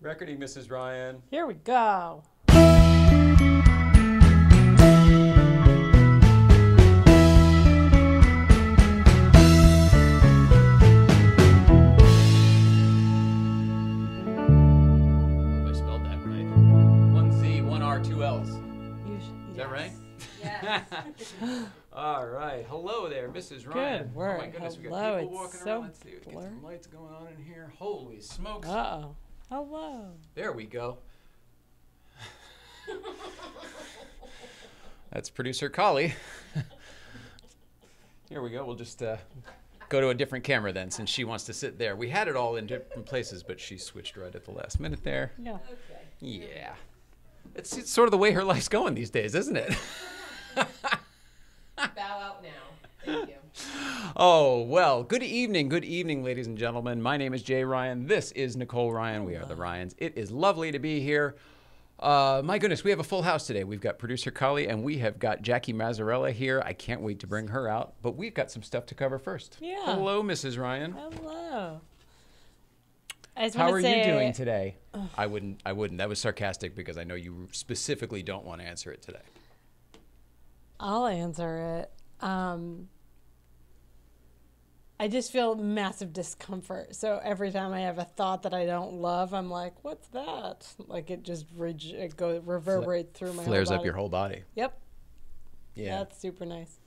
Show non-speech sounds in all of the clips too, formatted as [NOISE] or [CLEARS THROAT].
Recording, Mrs. Ryan. Here we go. Hope I spelled that right. One Z, one R, two L's. Is that right? Yes. [LAUGHS] All right. Hello there, Mrs. Ryan. Good work. Oh my goodness, we got Hello, people it's walking so around. Let's see. we Get some lights going on in here. Holy smokes. Uh oh. Hello. There we go. That's producer Collie. Here we go. We'll just uh, go to a different camera then, since she wants to sit there. We had it all in different places, but she switched right at the last minute there. Yeah. Okay. Yeah. It's, it's sort of the way her life's going these days, isn't it? Bow out now. Thank you. Oh, well, good evening, good evening, ladies and gentlemen. My name is Jay Ryan. This is Nicole Ryan. We are the Ryans. It is lovely to be here. Uh, my goodness, we have a full house today. We've got producer Cully and we have got Jackie Mazarella here. I can't wait to bring her out, but we've got some stuff to cover first. Yeah. Hello, Mrs. Ryan. Hello. How are say, you doing today? I wouldn't. I wouldn't. That was sarcastic because I know you specifically don't want to answer it today. I'll answer it. Um, I just feel massive discomfort. So every time I have a thought that I don't love, I'm like, "What's that?" Like it just reg- it go reverberates through my Flares up your whole body. Yep, Yeah. that's super nice.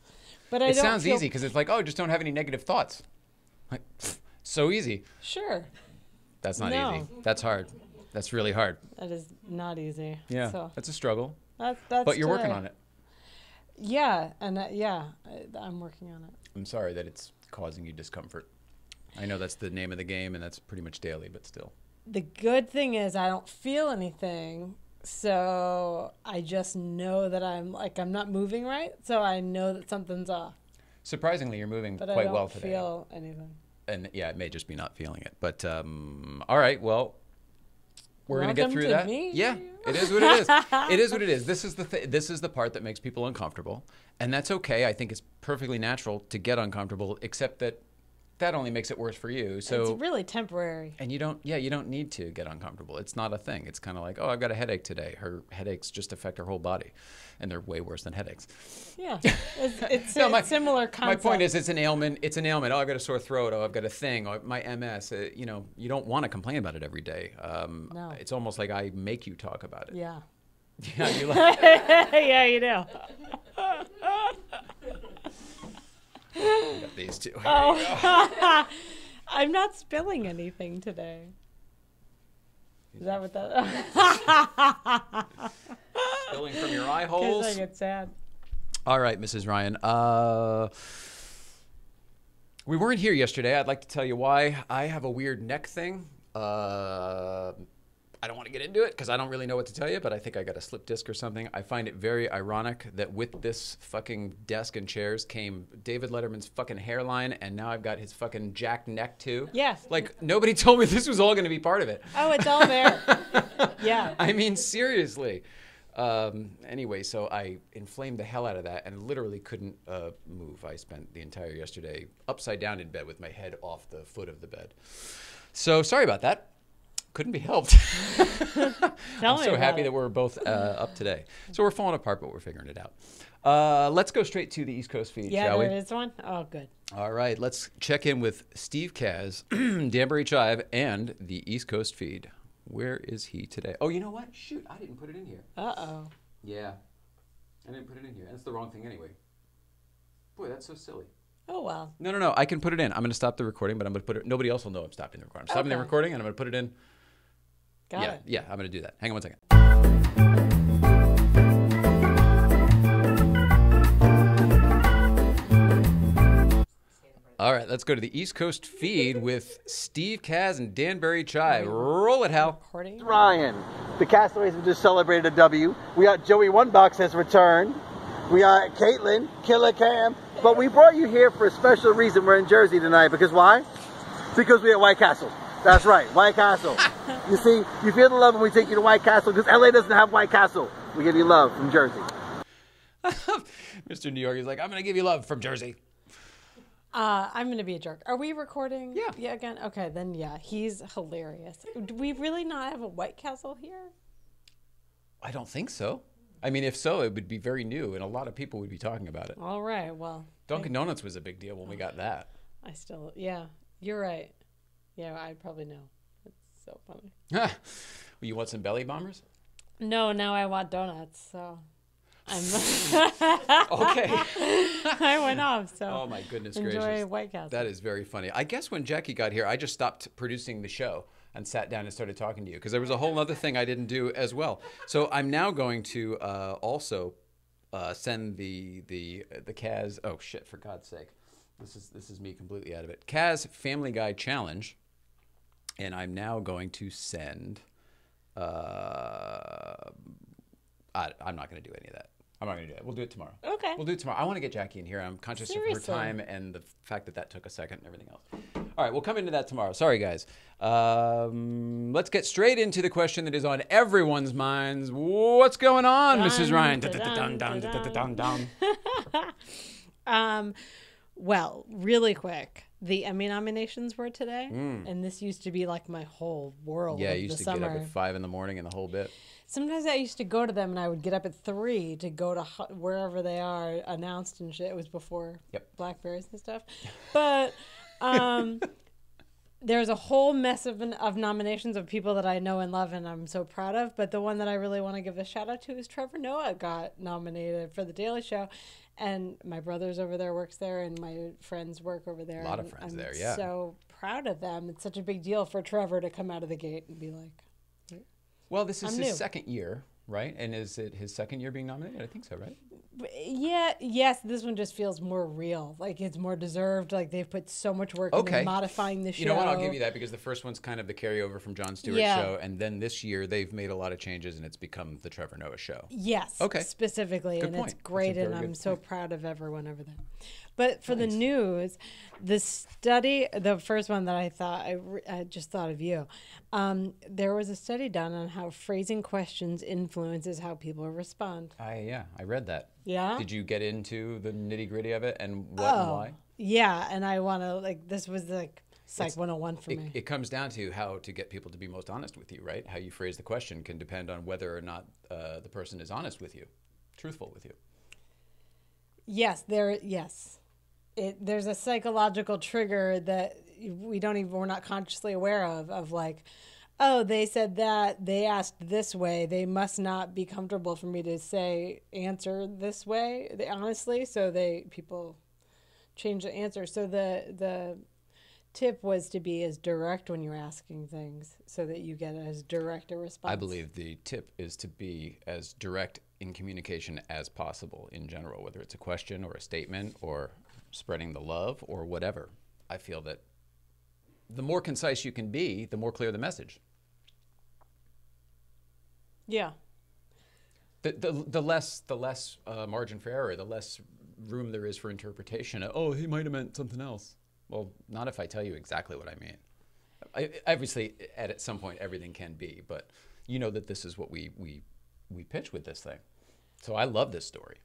But I it sounds feel- easy because it's like, oh, just don't have any negative thoughts. Like, [LAUGHS] so easy. Sure, That's not No. easy. That's hard. That's really hard. that is not easy. Yeah, So that's a struggle. that's that's. But you're working on it. Yeah, and uh, yeah, I, I'm working on it. I'm sorry that it's causing you discomfort. I know that's the name of the game, and that's pretty much daily, but still. The good thing is I don't feel anything, so I just know that I'm like I'm not moving right, so I know that something's off. Surprisingly, you're moving But I quite don't well feel anything. And yeah, it may just be not feeling it. But um, all right, well, we're gonna get through to that. me. Yeah, it is what it is. it is what it is. This is the th- this is the part that makes people uncomfortable, and that's okay. I think it's perfectly natural to get uncomfortable, except that that only makes it worse for you. So it's really temporary. And you don't, yeah, you don't need to get uncomfortable. It's not a thing. It's kind of like, oh, I've got a headache today. Her headaches just affect her whole body, and they're way worse than headaches. Yeah, it's, [LAUGHS] it's No, my- similar My point is, it's an ailment. It's an ailment. Oh, I've got a sore throat. Oh, I've got a thing. Oh, my MS. Uh, you know, you don't want to complain about it every day. Um, No. It's almost like I make you talk about it. yeah, [LAUGHS] Yeah, you [LAUGHS] like, yeah, you do. Got these two. Oh, [LAUGHS] I'm not spilling anything today. Is that what that? Spilling from your eye holes. I get sad. All right, Mrs. Ryan. Uh, we weren't here yesterday. I'd like to tell you why. I have a weird neck thing. Uh, I don't want to get into it because I don't really know what to tell you, but I think I got a slip disc or something. I find it very ironic that with this fucking desk and chairs came David Letterman's fucking hairline, and now I've got his fucking jacked neck too. Yes. Like nobody [LAUGHS] told me this was all going to be part of it. Oh, it's all there. [LAUGHS] yeah. I mean, seriously. Um, anyway, so I inflamed the hell out of that and literally couldn't uh, move. I spent the entire yesterday upside down in bed with my head off the foot of the bed. So sorry about that. Couldn't be helped. [LAUGHS] [LAUGHS] I'm so happy it. that we're both uh, up today. So we're falling apart, but we're figuring it out. Uh, let's go straight to the East Coast feed, Yeah, shall we? Yeah, there is one. Oh, good. All right, let's check in with Steve Kaz, [CLEARS THROAT] Danbury Chive, and the East Coast feed. Where is he today? Oh, you know what? Shoot, I didn't put it in here. Uh oh. Yeah, I didn't put it in here. That's the wrong thing anyway. Boy, that's so silly. Oh well. No, no, no. I can put it in. I'm going to stop the recording, but I'm going to put it. Nobody else will know I'm stopping the recording. I'm stopping the recording, and I'm going to put it in. Got yeah, it. yeah. I'm going to do that. Hang on one second. All right, let's go to the East Coast feed with Steve Kaz and Danbury Chive. Roll it, Hal. Ryan. The Castaways have just celebrated a W. We got Joey One Box has returned. We got Caitlin, Killer Cam. But we brought you here for a special reason. We're in Jersey tonight because why? Because we're at White Castle. That's right, White Castle. [LAUGHS] you see, you feel the love when we take you to White Castle because LA doesn't have White Castle. We give you love from Jersey. [LAUGHS] Mr. New York is like, I'm going to give you love from Jersey. Uh, I'm gonna be a jerk. Are we recording? Yeah. Yeah. Again. Okay. Then yeah, he's hilarious. Do we really not have a White Castle here? I don't think so. I mean, if so, it would be very new, and a lot of people would be talking about it. All right. Well, Dunkin' Donuts was a big deal when we got that. I still. Yeah. You're right. Yeah. I probably know. It's so funny. [LAUGHS] you want some belly bombers? No. Now I want donuts. So. I'm. [LAUGHS] [LAUGHS] Okay. I went off. So. oh my goodness Enjoy gracious. White Castle. That is very funny. I guess when Jackie got here, I just stopped producing the show and sat down and started talking to you because there was a whole other thing I didn't do as well. So I'm now going to uh, also uh, send the the the Kaz. Oh shit! For God's sake, this is this is me completely out of it. Kaz Family Guy Challenge, and I'm now going to send. Uh, I, I'm not going to do any of that. I'm not going to do it. We'll do it tomorrow. Okay. We'll do it tomorrow. I want to get Jackie in here. I'm conscious of her time and the fact that that took a second and everything else. All right, we'll come into that tomorrow. Sorry, guys. Um, let's get straight into the question that is on everyone's minds. What's going on, Mrs. Dun, Ryan? dun, Dun, dun, dun, dun, dun, dun. [LAUGHS] Um, well, really quick, the Emmy nominations were today, and this used to be like my whole world. Mm. Yeah, I used to summer. get up at five in the morning and the whole bit. Sometimes I used to go to them, and I would get up at three to go to wherever they are announced and shit. It was before Yep. Blackberries and stuff, but um, [LAUGHS] there's a whole mess of of nominations of people that I know and love, and I'm so proud of. But the one that I really want to give a shout out to is Trevor Noah got nominated for the Daily Show. And my brother's over there works there, and my friends work over there. A lot of friends I'm there, yeah. So proud of them. It's such a big deal for Trevor to come out of the gate and be like, Well, this is I'm his new. second year, right? And is it his second year being nominated? I think so, right? Yeah, yes, this one just feels more real. Like it's more deserved. Like they've put so much work Okay. into modifying the show. You know what? I'll give you that because the first one's kind of the carryover from Jon Stewart's Yeah. show, and then this year they've made a lot of changes, and it's become the Trevor Noah show. Yes. Okay. Specifically, Good and point. it's great, and I'm good so proud of everyone over there. But for the news, the study, the first one that I thought, I, re- I just thought of you. Um, there was a study done on how phrasing questions influences how people respond. I yeah, I read that. Yeah. Did you get into the nitty gritty of it and what and Oh, why? Yeah, and I want to like this was like Psych 101 for It, me. it comes down to how to get people to be most honest with you, right? How you phrase the question can depend on whether or not uh, the person is honest with you, truthful with you. Yes, there. Yes, it. There's a psychological trigger that we don't even we're not consciously aware of. Of like, oh, they said that they asked this way. They must not be comfortable for me to say answer this way. They, honestly, so they people change the answer. So the the tip was to be as direct when you're asking things, so that you get as direct a response. I believe the tip is to be as direct in communication as possible in general, whether it's a question or a statement or spreading the love or whatever. I feel that the more concise you can be, the more clear the message. Yeah. The, the, the less the less uh, margin for error, the less room there is for interpretation. Oh, he might have meant something else. Well, not if I tell you exactly what I mean. I, obviously, at, at some point, everything can be, but you know that this is what we we we pitch with this thing. So I love this story.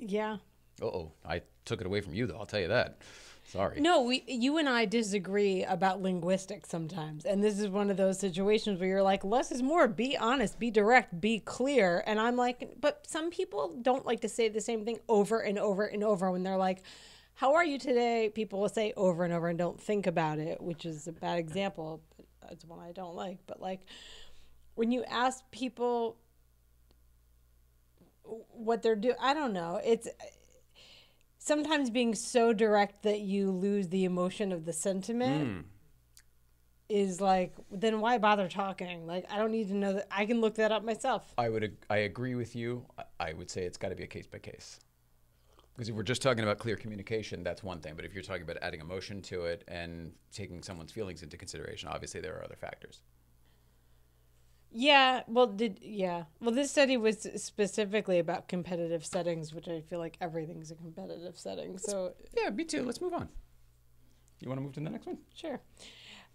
Yeah. Oh, I took it away from you though. I'll tell you that. Sorry. No, we, you and I disagree about linguistics sometimes, and this is one of those situations where you're like, less is more. Be honest, be direct, be clear. And I'm like, but some people don't like to say the same thing over and over and over when they're like, "How are you today?" People will say over and over and don't think about it, which is a bad example. That's one I don't like. But like, when you ask people what they're doing, I don't know. It's sometimes being so direct that you lose the emotion of the sentiment hmm. is like then why bother talking like i don't need to know that i can look that up myself I would ag- I agree with you. I- I would say it's got to be a case by case. Because if we're just talking about clear communication, that's one thing. But if you're talking about adding emotion to it and taking someone's feelings into consideration, obviously there are other factors. Yeah well did yeah well this study was specifically about competitive settings which i feel like everything's a competitive setting so Yeah, me too. Let's move on. You want to move to the next one? Sure.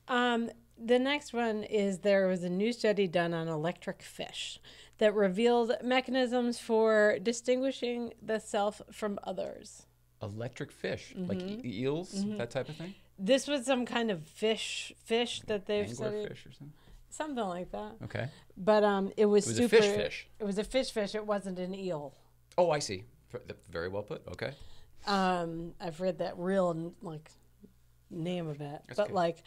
Um, the next one is there was a new study done on electric fish that revealed mechanisms for distinguishing the self from others. Electric fish, like e- eels, that type of thing. This was some kind of fish, fish that they've Angler studied, fish or something. Something like that. Okay. But um, it was, It was a super. fish fish. It was a fish fish. It wasn't an eel. Oh, I see. Very well put. Okay. Um, I've read that real like name of it, That's but good. like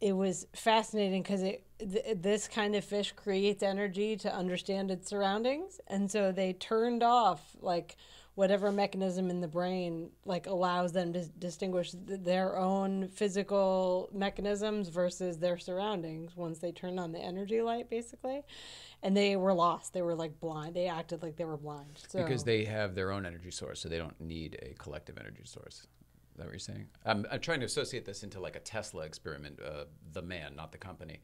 it was fascinating because it th- this kind of fish creates energy to understand its surroundings, and so they turned off like whatever mechanism in the brain like allows them to distinguish th- their own physical mechanisms versus their surroundings once they turned on the energy light basically and they were lost they were like blind they acted like they were blind so Because they have their own energy source, so they don't need a collective energy source. Is that what you're saying? I'm, I'm trying to associate this into like a Tesla experiment. Uh, the man, not the company.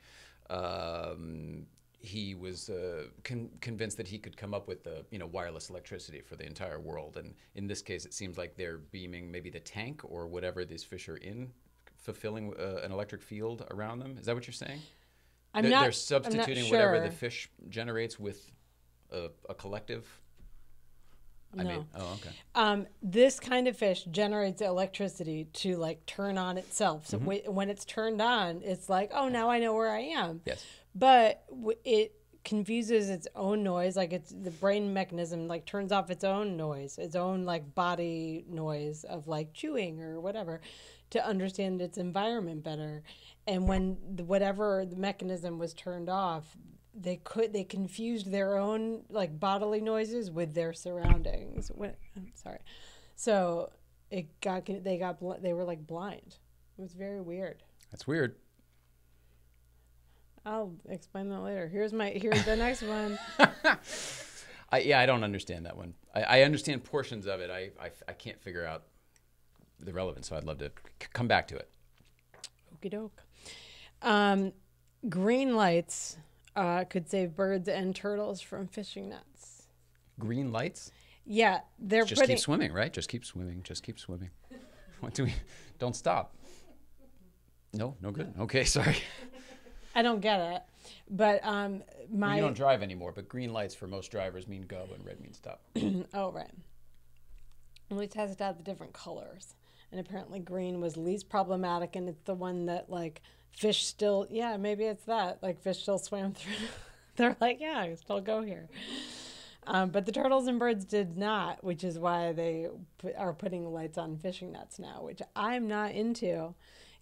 Um, he was uh, con- convinced that he could come up with the you know wireless electricity for the entire world, and in this case, it seems like they're beaming maybe the tank or whatever these fish are in, fulfilling uh, an electric field around them. Is that what you're saying? I'm they're, not, they're I'm not substituting whatever the fish generates with a, a collective. I No. mean, oh, okay. Um, this kind of fish generates electricity to like turn on itself. So Mm-hmm. wh- when it's turned on, it's like, oh, now I know where I am. Yes. But it confuses its own noise. Like it's the brain mechanism like turns off its own noise, its own like body noise of like chewing or whatever, to understand its environment better. And when the, whatever the mechanism was turned off, they could they confused their own like bodily noises with their surroundings. When, I'm sorry, so it got they got they were like blind. It was very weird. That's weird. I'll explain that later. Here's my here's the next one. [LAUGHS] I, yeah, I don't understand that one. I, I understand portions of it. I, I, I can't figure out the relevance, so I'd love to c- come back to it. Okie doke. Um, green lights uh, could save birds and turtles from fishing nets. Green lights? Yeah, they're Just keep swimming, right? Just keep swimming. Just keep swimming. [LAUGHS] What do we? Don't stop. No, no good. Okay, [LAUGHS] sorry. I don't get it, but um, my you don't drive anymore, but green lights for most drivers mean go and red means stop. [CLEARS THROAT] oh right. And we tested out the different colors, and apparently green was least problematic, and it's the one that like fish still. Yeah, maybe it's that like fish still swam [LAUGHS] through. They're like, yeah, I still go here. Um, but the turtles and birds did not, which is why they put, are putting lights on fishing nets now, which I'm not into,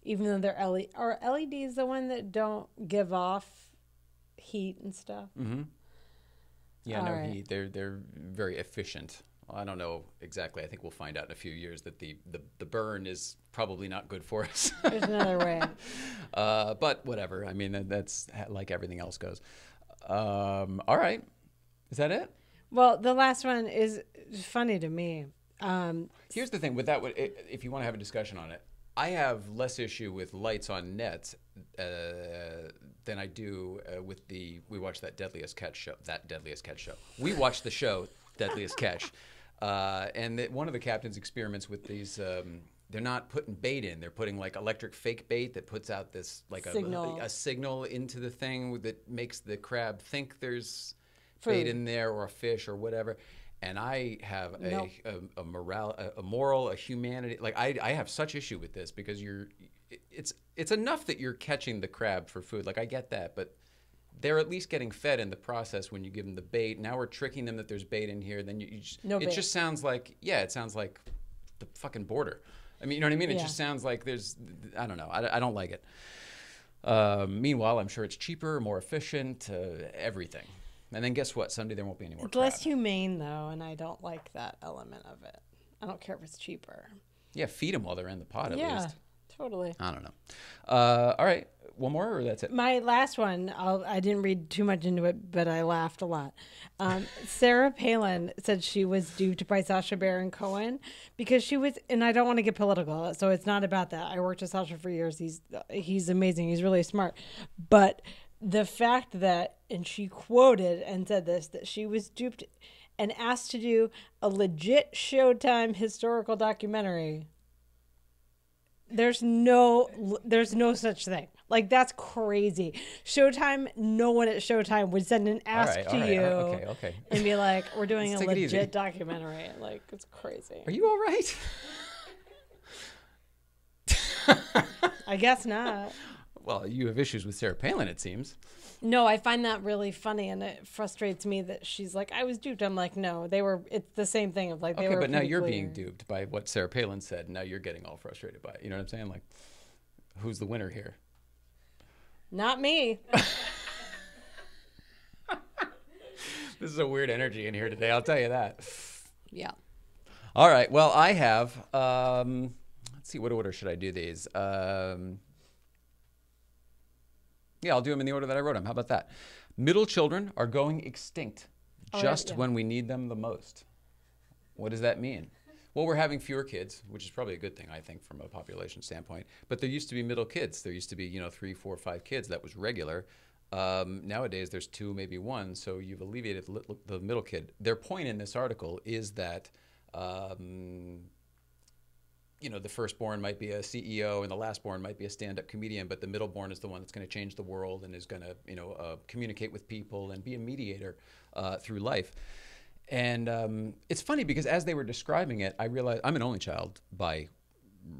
even though they're LED. Are LEDs the one that don't give off heat and stuff? Yeah, All no, right. he, they're they're very efficient. Well, I don't know exactly. I think we'll find out in a few years that the, the, the burn is probably not good for us. [LAUGHS] There's another way. [LAUGHS] uh, but whatever. I mean, that, that's like everything else goes. Um, all right. Is that it? Well, the last one is funny to me. Um, Here's the thing with that. If you want to have a discussion on it, I have less issue with lights on nets uh, than I do uh, with the. We watched that Deadliest Catch show. That Deadliest Catch show. We watched the show Deadliest Catch, [LAUGHS] uh, and that one of the captain's experiments with these. Um, they're not putting bait in. They're putting like electric fake bait that puts out this like Signal. A, a signal into the thing that makes the crab think there's bait in there or a fish or whatever. And I have a, Nope. a, a moral, a, moral, a humanity. Like I, I have such issue with this because you're, it's it's enough that you're catching the crab for food. Like I get that, but they're at least getting fed in the process when you give them the bait. Now we're tricking them that there's bait in here. Then you, you just, No it bait. just sounds like yeah, it sounds like the fucking border. I mean, you know what I mean? It Yeah. just sounds like there's, I don't know. I, I don't like it. Um, meanwhile, I'm sure it's cheaper, more efficient, uh, everything. And then guess what? Someday there won't be any more it's less humane though, and I don't like that element of it. I don't care if it's cheaper. Yeah, feed them while they're in the pot at yeah, least. totally. I don't know. Uh, all right, one more, or that's it. My last one, I'll, I didn't read too much into it, but I laughed a lot. Um, Sarah Palin said she was duped by Sacha Baron Cohen because she was, and I don't want to get political, so it's not about that. I worked with Sacha for years. He's he's amazing. He's really smart, but the fact that, and she quoted and said this that she was duped and asked to do a legit Showtime historical documentary. There's no, there's no such thing. Like that's crazy. Showtime, no one at Showtime would send an ask right, to right, you right, okay, okay. and be like, "We're doing [LAUGHS] a take it easy. legit documentary." Like it's crazy. Are you all right? [LAUGHS] I guess not. [LAUGHS] well, you have issues with Sarah Palin, it seems. No, I find that really funny, and it frustrates me that she's like, "I was duped." I'm like, "No, they were." It's the same thing of like they were. Okay, but now you're clear. being duped by what Sarah Palin said. Now you're getting all frustrated by it. You know what I'm saying? Like, who's the winner here? Not me. [LAUGHS] This is a weird energy in here today. I'll tell you that. yeah. All right. Well, I have. Um, let's see. What order should I do these? Um, yeah, I'll do them in the order that I wrote them. How about that? Middle children are going extinct Oh, just yeah. when we need them the most. What does that mean? Well, we're having fewer kids, which is probably a good thing, I think, from a population standpoint. But there used to be middle kids. There used to be, you know, three, four, five kids. That was regular. Um, nowadays, there's two, maybe one. So you've alleviated the, the middle kid. Their point in this article is that, um, you know, the firstborn might be a CEO and the lastborn might be a stand-up comedian, but the middleborn is the one that's going to change the world and is going to, you know, uh, communicate with people and be a mediator uh, through life. And um, it's funny because as they were describing it, I realized I'm an only child by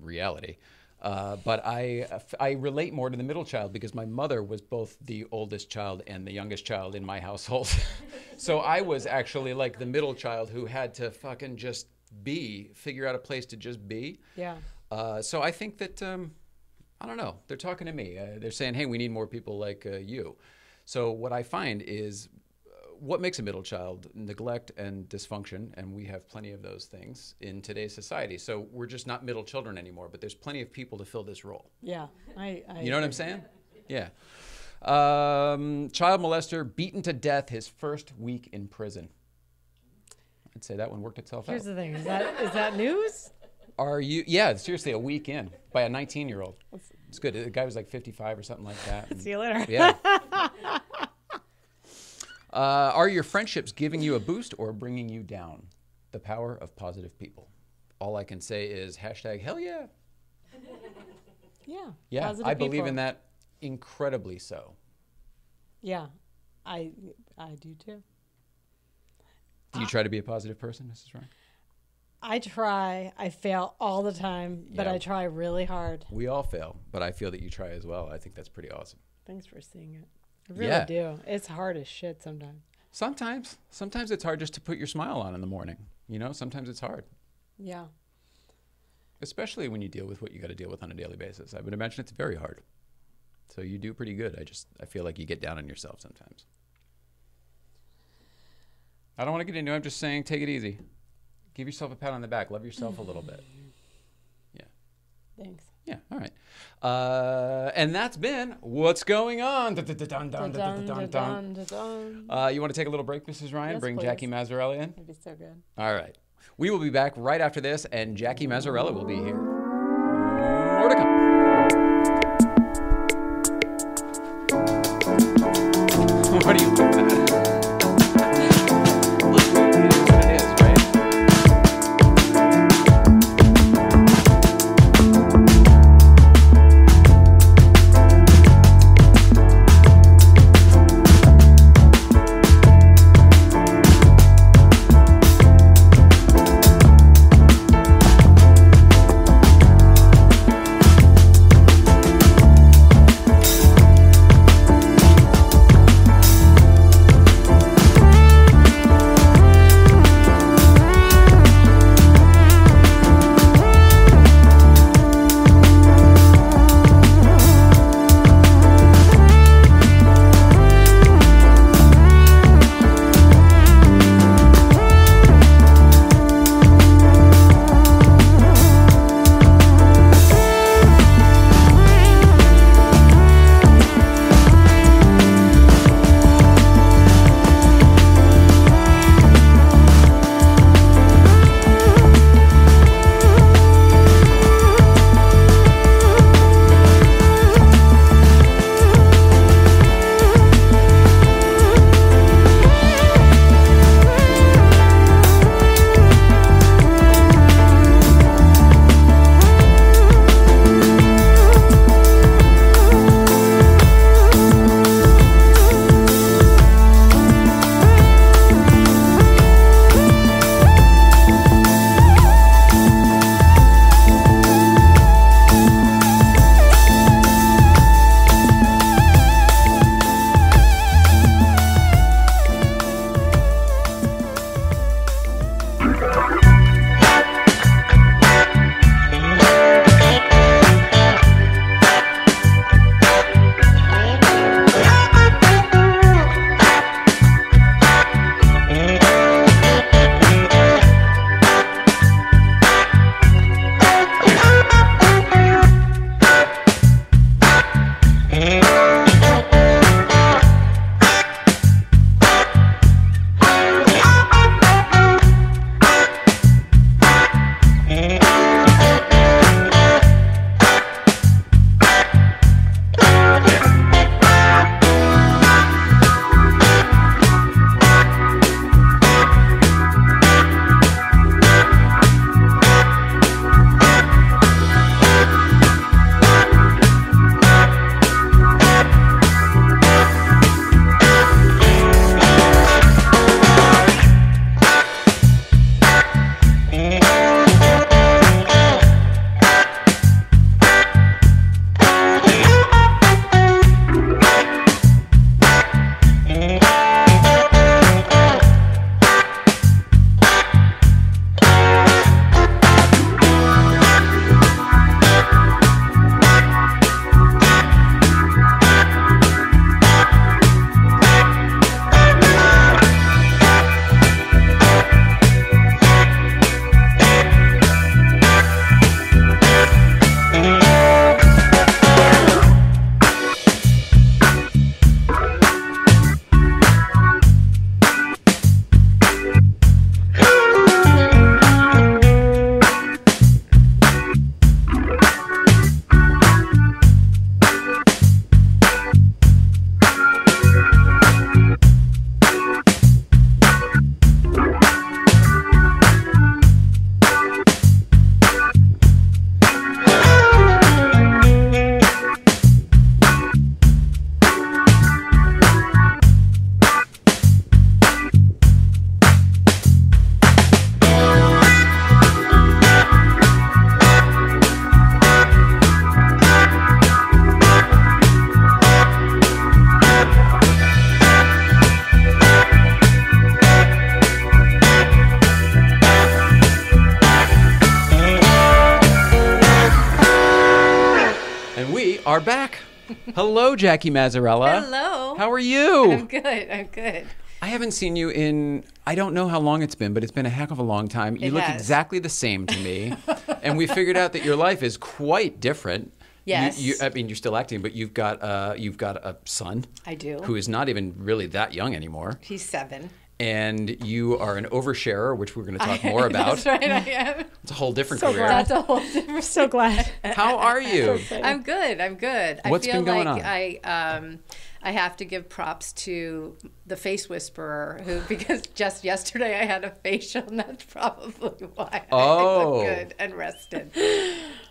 reality. Uh, but I, I relate more to the middle child because my mother was both the oldest child and the youngest child in my household. [LAUGHS] so I was actually like the middle child who had to fucking just be, figure out a place to just be. Yeah. Uh, so I think that um, I don't know. They're talking to me. Uh, they're saying, "Hey, we need more people like uh, you." So what I find is, uh, what makes a middle child? Neglect and dysfunction, and we have plenty of those things in today's society. So we're just not middle children anymore. But there's plenty of people to fill this role. Yeah. I. I You know what I'm saying? Yeah. Um, child molester beaten to death his first week in prison. I'd say that one worked itself Here's out. Here's the thing: is that is that news? Are you? Yeah, seriously, a week in by a 19 year old. It's good. The guy was like 55 or something like that. [LAUGHS] and- See you later. yeah. [LAUGHS] Uh, are your friendships giving you a boost or bringing you down? The power of positive people. All I can say is hashtag hell yeah. [LAUGHS] Yeah. Yeah, I believe people. in that incredibly so. Yeah. I I do too. Do you try to be a positive person, Mrs. Ryan? I try. I fail all the time, but Yeah. I try really hard. We all fail, but I feel that you try as well. I think that's pretty awesome. Thanks for seeing it. I really Yeah. do. It's hard as shit sometimes. Sometimes, sometimes it's hard just to put your smile on in the morning. You know, sometimes it's hard, Yeah. especially when you deal with what you got to deal with on a daily basis. I would imagine it's very hard. So you do pretty good. I just I feel like you get down on yourself sometimes. I don't want to get into it. I'm just saying take it easy. Give yourself a pat on the back. Love yourself a little bit. [LAUGHS] Yeah. Thanks. Yeah, all right. Uh, and that's been What's Going On. Uh, you want to take a little break, Mrs. Ryan? Yes, Bring please. Jackie Mazarella in? That'd be so good. All right. We will be back right after this, and Jackie Mazarella will be here. More to come. [LAUGHS] what do you [LAUGHS] Hello, Jackie Mazarella. Hello. How are you? I'm good. I'm good. I haven't seen you in I don't know how long it's been, but it's been a heck of a long time. You It look has. exactly the same to me, [LAUGHS] and we figured out that your life is quite different. You- Yes. You, I mean, you're still acting, but you've got uh, you've got a son I do. who is not even really that young anymore, He's seven. And you are an oversharer, which we're going to talk [LAUGHS] more about. That's right. I am. It's a whole different So career. glad. That's a whole different. So glad. [LAUGHS] How are you? I'm good. I'm good. What's I feel been going like on? I um I have to give props to the face whisperer who [LAUGHS] because just yesterday I had a facial and that's probably why I Oh. look good and rested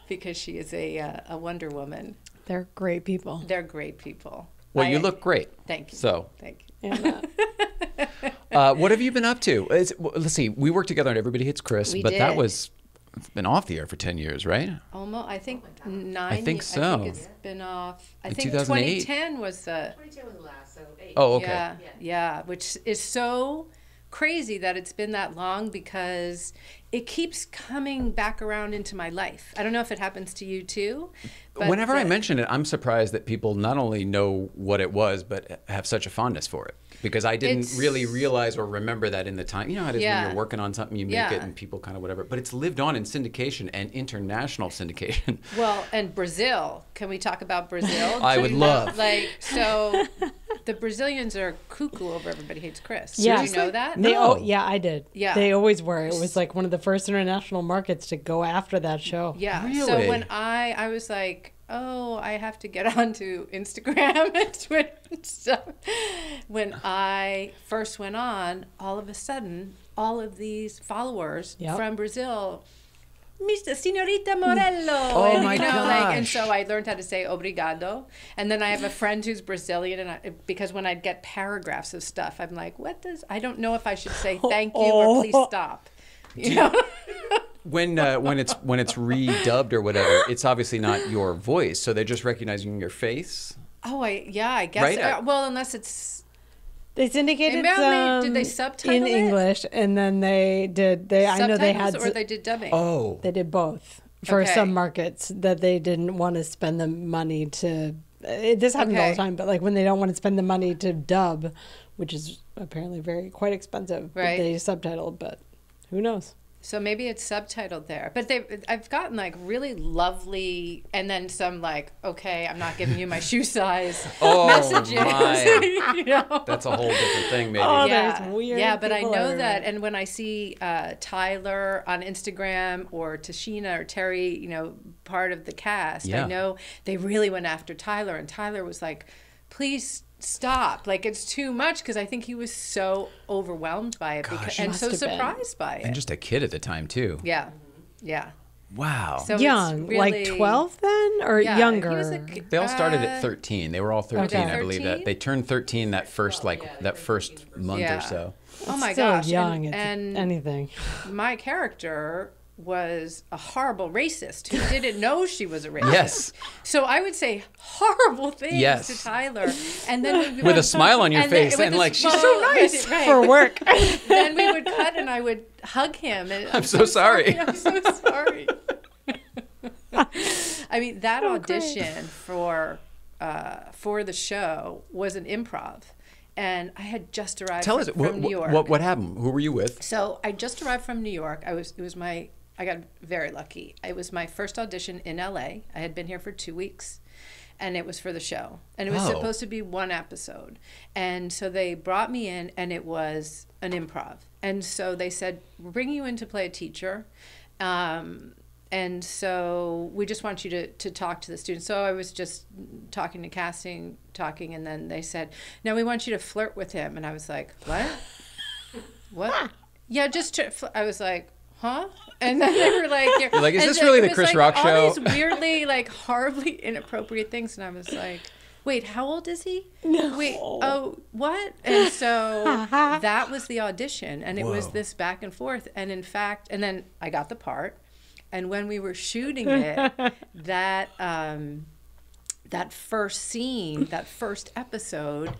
because she is a uh, a Wonder Woman. They're great people. They're great people. Well, I- you look great. Thank you. So, Thank you. And, uh, uh, what have you been up to? It's, well, let's see. We worked together on Everybody Hates Chris, We but that was it's been off the air for ten years, right? Almost, I think nine. think I so. think it's been off. I In think 2008? 2010 was the 22 was the last, so eight. Oh, okay. Yeah, yeah, which is so crazy that it's been that long because it keeps coming back around into my life. I don't know if it happens to you too. But Whenever I mention it, I'm surprised that people not only know what it was, but have such a fondness for it. Because I didn't It's- really realize or remember that in the time. You know how it is when you're working on something, you make Yeah. it, and people kind of whatever. But it's lived on in syndication and international syndication. [LAUGHS] Well, and Brazil. Can we talk about Brazil? [LAUGHS] I would love. Like so, [LAUGHS] the Brazilians are cuckoo over Everybody Hates Chris. Yeah. Did you know that? They oh yeah, I did. Yeah. They always were. It was like one of the first international markets to go after that show. Yeah. Really? So when I I was like, oh, I have to get [LAUGHS] onto Instagram [LAUGHS] and Twitter and stuff. When I first went on, all of a sudden, all of these followers Yep. from Brazil. Mr. Senorita Morello. [LAUGHS] Oh and, my you know, Like, and so I learned how to say obrigado. And then I have a friend who's Brazilian, and I, because when I'd get paragraphs of stuff, I'm like, what does, I don't know if I should say thank you or please Oh. stop. You know? When uh, when it's when it's redubbed or whatever, it's obviously not your voice, so they're just recognizing your face. Oh, I yeah, I guess. Right? uh, well, unless it's They syndicated They barely- some did they subtitle in it? English, and then they did. They I know they had subtitles or they did dubbing. Oh, they did both for Okay. some markets that they didn't want to spend the money to. It, this happens all the time, but like when they don't want to spend the money to dub, which is apparently very quite expensive, Right. They subtitled, but who knows? So maybe it's subtitled there. But they, I've gotten like really lovely, and then some like, okay, I'm not giving you my [LAUGHS] shoe size Oh, messages. my. [LAUGHS] you know? that's a whole different thing, maybe. Oh, yeah, there's weird yeah, but I know everywhere. that, and when I see uh, Tyler on Instagram or Tichina or Terry, you know, part of the cast, Yeah. I know they really went after Tyler, and Tyler was like, "Please stop! Like it's too much," because I think he was so overwhelmed by it, because, and so have been. surprised by it. and just a kid at the time too. yeah, yeah. Wow. So it's Young, like twelve then, or Yeah, he younger? was a g- They all started uh, at 13. They were all 13, Okay. I believe. That they turned 13 that first like that first month Yeah. or so. Oh my Still gosh! young. and, and anything. my character was a horrible racist who [LAUGHS] didn't know she was a racist. Yes. So I would say horrible things Yes. to Tyler, and then we would, With a smile on your and face with and a like, "She's so nice." right. For work. [LAUGHS] then we would cut, and I would hug him. And I'm so sorry. [LAUGHS] I'm so sorry. I mean, that Oh, great. audition for uh, for the show was an improv, and I had just arrived Tell from, us from what, New York. what what happened? Who were you with? So I just arrived from New York. I was it was my I got very lucky. It was my first audition in LA. I had been here for 2 weeks and it was for the show. And it was Oh. supposed to be one episode. And so they brought me in and it was an improv. And so they said, "We're bringing you in to play a teacher." Um and so we just want you to, to talk to the students. So I was just talking to casting, talking, and then they said, "Now we want you to flirt with him." And I was like, "What?" [LAUGHS] what? Yeah, just to, I was like, huh? And then they were like, [LAUGHS] You're, like, "Is this really the Chris like Rock all show?" these weirdly, like, horribly [LAUGHS] inappropriate things, and I was like, wait, how old is he? Wait, oh, what? And so [LAUGHS] that was the audition, and it was this back and forth, and in fact, and then I got the part, and when we were shooting it, that um, that first scene, that first episode,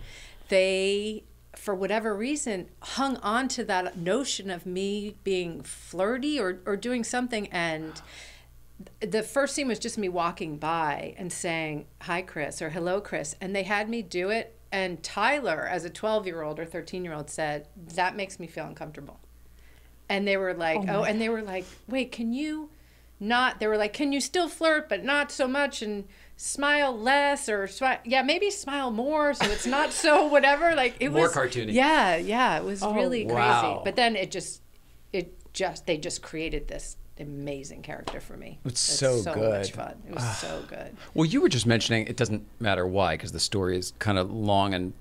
they for whatever reason hung on to that notion of me being flirty or, or doing something and the first scene was just me walking by and saying hi chris or hello chris and they had me do it and tyler as a 12 year old or 13 year old said that makes me feel uncomfortable. And they were like oh, oh and they were like wait can you not they were like can you still flirt but not so much? And smile less or smi- yeah maybe smile more so it's not so [LAUGHS] whatever like it More was more cartoony. yeah yeah it was oh, really wow. crazy but then it just it just they just created this amazing character for me It's so much good. fun it was ah. so good Well, you were just mentioning it doesn't matter why because the story is kind of long and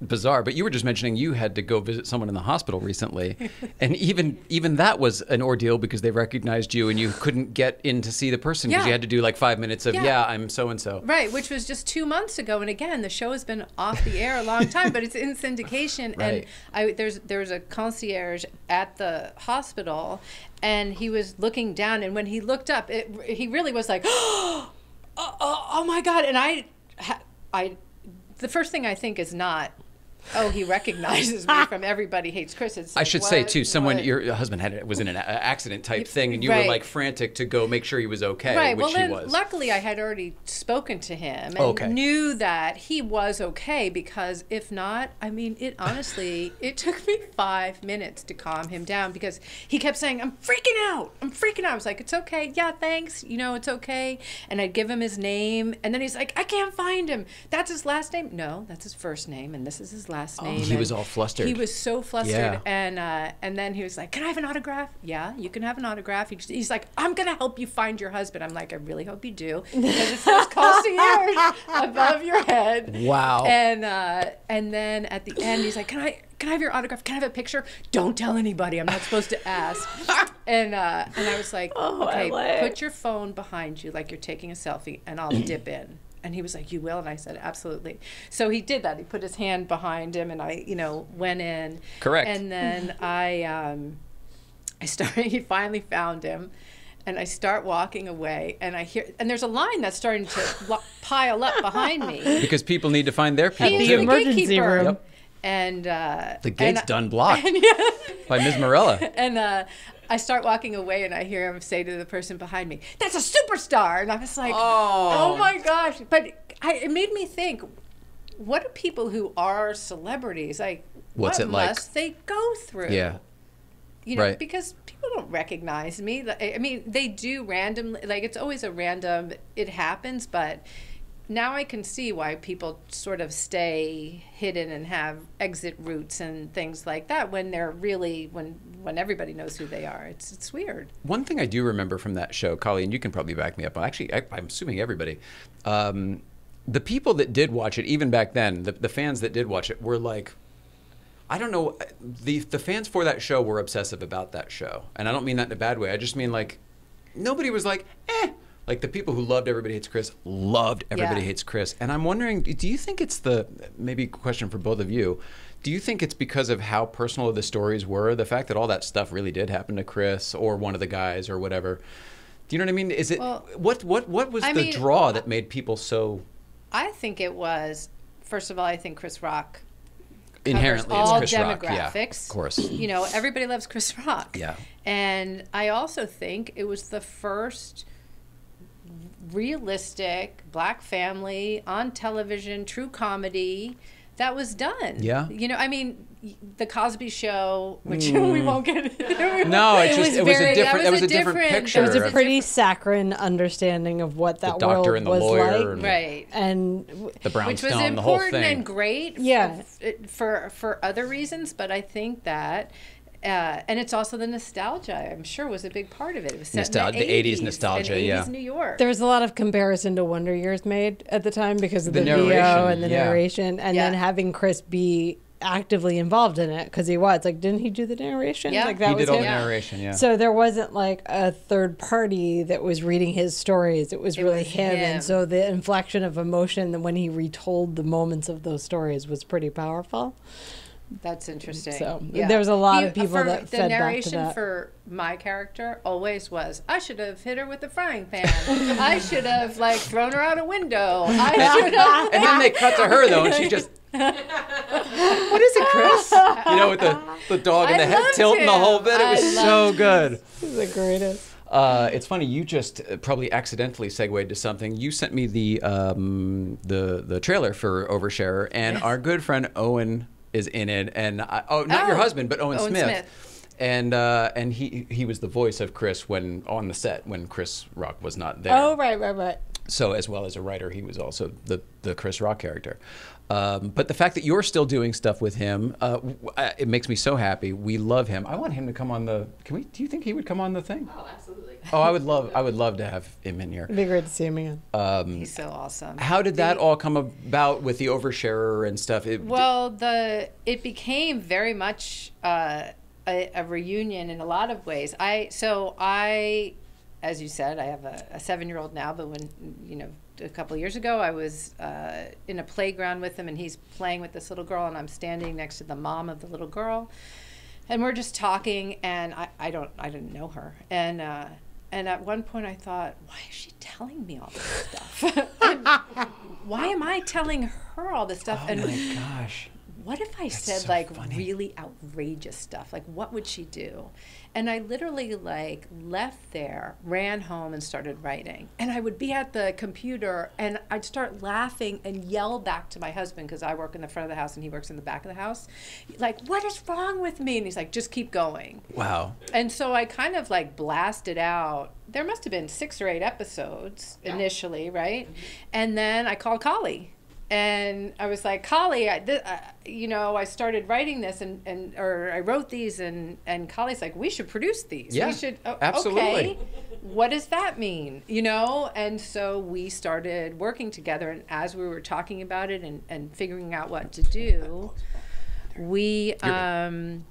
bizarre. But you were just mentioning you had to go visit someone in the hospital recently, and even even that was an ordeal because they recognized you and you couldn't get in to see the person because Yeah. you had to do like five minutes of Yeah. yeah, I'm so and so. Right, which was just two months ago, and again, the show has been off the air a long time, but it's in syndication. Right. And I there's there was a concierge at the hospital, and he was looking down, and when he looked up, it, he really was like, [GASPS] oh, oh, oh my god! And I, ha- I, the first thing I think is not. Oh, he recognizes me from Everybody Hates Chris. It's I like, should say too, someone what? your husband had was in an accident type thing, and you were like frantic to go make sure he was okay, Right. which Well, then, he was. luckily, I had already spoken to him and Okay. knew that he was okay. Because if not, I mean, it honestly, [LAUGHS] it took me five minutes to calm him down because he kept saying, "I'm freaking out. I'm freaking out." I was like, "It's okay. Yeah, thanks. You know, it's okay." And I'd give him his name, and then he's like, "I can't find him. That's his last name." No, that's his first name, and this is his last name. Oh, he was all flustered. He was so flustered, Yeah. and uh, and then he was like, "Can I have an autograph?" Yeah, you can have an autograph. He just, he's like, "I'm gonna help you find your husband." I'm like, "I really hope you do," because it says concierge [LAUGHS] above your head. Wow. And uh, and then at the end, he's like, "Can I?" Can I have your autograph? Can I have a picture? Don't tell anybody. I'm not supposed to ask. [LAUGHS] and uh, and I was like, Oh, okay, like- put your phone behind you like you're taking a selfie, and I'll dip in. And he was like, "You will," and I said, "Absolutely." So he did that. He put his hand behind him, and I, you know, went in. Correct. And then I, um, I started. [LAUGHS] He finally found him, and I start walking away, and I hear, and there's a line that's starting to [LAUGHS] lo- pile up behind me. because people need to find their people He the too. emergency gatekeeper. room. Yep. And uh, The gate's and, done blocked [LAUGHS] And, yeah, by Ms. Morello. and uh, I start walking away, and I hear him say to the person behind me, "That's a superstar!" And I was like, Oh. "Oh, my gosh!" But I, it made me think. What do people who are celebrities like? What's what it like? Must they go through? Yeah. you know, Right. because people don't recognize me. I mean, they do randomly. Like it's always a random. It happens, but now I can see why people sort of stay hidden and have exit routes and things like that when they're really when when everybody knows who they are. It's it's weird. One thing I do remember from that show, Colleen, you can probably back me up. Actually, I, I'm assuming everybody. Um, the people that did watch it, even back then, the, the fans that did watch it were like, I don't know, the the fans for that show were obsessive about that show, and I don't mean that in a bad way. I just mean like, nobody was like, eh. Like the people who loved Everybody Hates Chris loved Everybody Yeah. Hates Chris, and I'm wondering, do you think it's the maybe a question for both of you? Do you think it's because of how personal the stories were, the fact that all that stuff really did happen to Chris or one of the guys or whatever? Do you know what I mean? Is it Well, what what what was I the mean, draw that made people so I think it was first of all, I think Chris Rock inherently all it's Chris Rock? Yeah, demographics. of course. You know, everybody loves Chris Rock. Yeah. And I also think it was the first realistic black family on television, true comedy that was done. Yeah. You know, I mean, the Cosby Show, which [LAUGHS] we won't get into. Mm. [LAUGHS] No, it's just- it was a very- different- that it was a different picture. It was a pretty saccharine understanding of what that doctor world and the was lawyer like. and- Right. And w- The which was brownstone, the whole important thing. and great Yeah. f- for for other reasons but i think that uh, and it's also the nostalgia i'm sure was a big part of it it was set in Nostal- the 80s and nostalgia, 80s yeah. new york there was a lot of comparison to Wonder Years made at the time because of The the, VO and the yeah. narration, and then having Chris be actively involved in it because he was like, didn't he do the narration? Yeah. like that he was did all him. the narration. Yeah. So there wasn't like a third party that was reading his stories. It was really was him. him. And so the inflection of emotion when he retold the moments of those stories was pretty powerful. That's interesting So, there was a lot of people for that the fed back to narration that. for my character always was i should have hit her with a frying pan i should have like thrown her out a window i should have [LAUGHS] and then they cut to her though, and she just. [LAUGHS] what is it, Chris? You know, with the, the dog and I the head loved tilting the whole bit. It was so good. the greatest. Uh, it's funny. You just uh, probably accidentally segued to something. You sent me the um, the the trailer for Overshare, and our good friend Owen is in it. And I, oh, not your Oh, husband, but Owen, Owen Smith. Smith. And uh, and he he was the voice of Chris when on the set when Chris Rock was not there. Oh, right, right, right. So as well as a writer, he was also the the Chris Rock character. Um, but the fact that you're still doing stuff with him, uh, uh, it makes me so happy. We love him. I want him to come on the. Can we? Do you think he would come on the thing? Oh, absolutely. Oh, I would love. I would love to have him in here. It'd be great to see him again. Um, He's so awesome. how did that all come about with the oversharer and stuff? It, Well, the it became very much uh, a, a reunion in a lot of ways. I so I, as you said, I have a, a seven year old now, but when you know a couple years ago, I was uh, in a playground with him, and he's playing with this little girl, and I'm standing next to the mom of the little girl, and we're just talking, and I, I don't I didn't know her, and. Uh, and at one point, I thought, why is she telling me all this stuff? [LAUGHS] Why am I telling her all this stuff? oh and my gosh! What if I said so like funny. really outrageous stuff? Like what would she do? And I literally like left there, ran home and started writing. And I would be at the computer and I'd start laughing and yell back to my husband because I work in the front of the house and he works in the back of the house. Like, what is wrong with me? And he's like, just keep going. Wow. And so I kind of like blasted out. There must have been six or eight episodes initially, right? Mm-hmm. And then I called Collie. And I was like, Collie, I, th- uh, you know, I started writing this and, and or I wrote these and and Collie's like, we should produce these. Yeah, we should. o- absolutely. Okay. What does that mean? You know, and so we started working together. And as we were talking about it and and figuring out what to do, we um,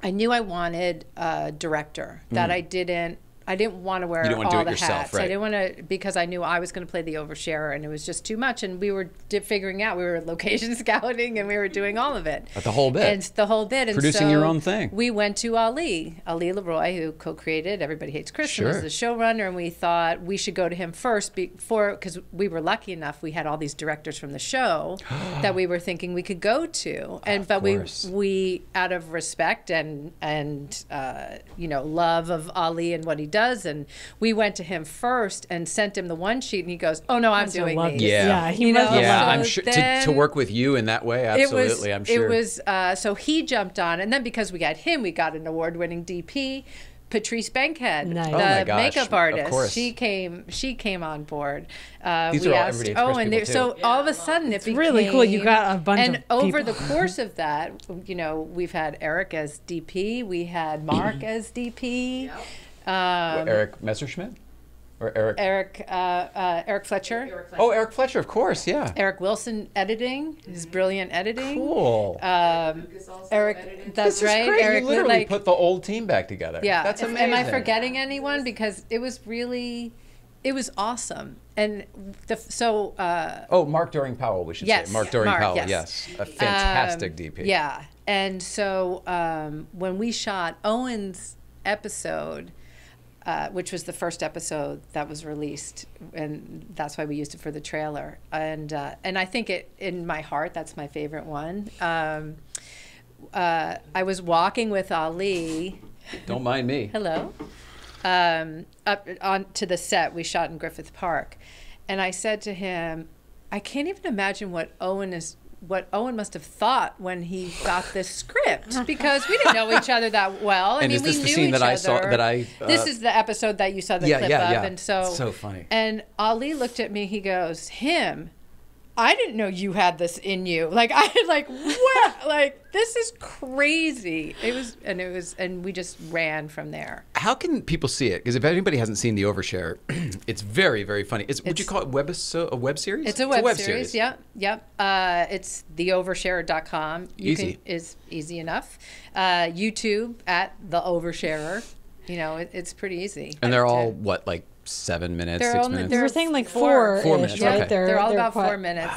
I knew I wanted a director that I didn't. I didn't want to wear. You didn't wanna all do it the yourself, hats. I didn't want to because I knew I was going to play the oversharer, and it was just too much. And we were di- figuring out we were location [LAUGHS] scouting, and we were doing all of it. But the whole bit. And the whole bit. And Producing your own thing. We went to Ali, Ali Leroy, who co-created Everybody Hates Chris, and Sure. was the showrunner. And we thought we should go to him first before, because we were lucky enough we had all these directors from the show [GASPS] that we were thinking we could go to. And Of but course. we we out of respect and and uh, you know love of Ali and what he does, and we went to him first and sent him the one sheet, and he goes, "Oh no, I'm doing loved these." Yeah. Yeah, he You must know, have yeah, loved I'm sure to, to work with you in that way. Absolutely, was, I'm sure. It was uh, so he jumped on, and then because we got him, we got an award-winning DP, Patrice Bankhead, Nice. the Oh gosh, makeup artist. She came. She came on board. Uh, These we are all asked. Everyday oh, and people, there, so too. all of a sudden it became really cool. You got a bunch of and of over people. the course of that, you know, we've had Eric as DP, we had Mark [CLEARS THROAT] as DP. Um, Eric Messerschmidt or Eric. Eric, uh, uh, Eric Fletcher, Oh, Eric Fletcher, of course. Yeah. Eric Wilson editing, his brilliant editing. Cool. Um, Lucas also Eric, edited. that's this right. is great. Eric, you literally like, put the old team back together. yeah. That's amazing. Am I forgetting anyone? Because it was really, it was awesome. And the so uh, Oh, Mark Doering Powell, we should Yes, say. Mark Doering Mark, Powell, yes. yes. A fantastic um, DP. Yeah. And so um, when we shot Owen's episode, uh, which was the first episode that was released, and that's why we used it for the trailer. And uh, and I think it in my heart that's my favorite one. Um, uh, I was walking with Ali. Don't mind me. Hello. Um, up on to the set we shot in Griffith Park, and I said to him, "I can't even imagine what Owen is." What Owen must have thought when he got this script because we didn't know each other that well. I And mean, is this we the knew scene each that I saw- other. that I, this uh, is the episode that you saw the Yeah, clip yeah, of, yeah. and so So funny. And Ali looked at me. He goes, "Him." I didn't know you had this in you. Like I [LAUGHS] like what? [LAUGHS] like this is crazy. It was, and it was, and we just ran from there. How can people see it? Because if anybody hasn't seen The Overshare, [CLEARS THROAT] it's very, very funny. It's, would you call it web, a web series? It's a web, series. Yep, yep. Uh, it's theoversharer.com. You Easy. Can, is easy enough. Uh, YouTube at the Oversharer. You know, it, it's pretty easy. And they're all, what, like seven minutes, They're six only- minutes? They're were saying like four. four. Four minutes, Yeah, okay. They're, they're, all about quite- four minutes.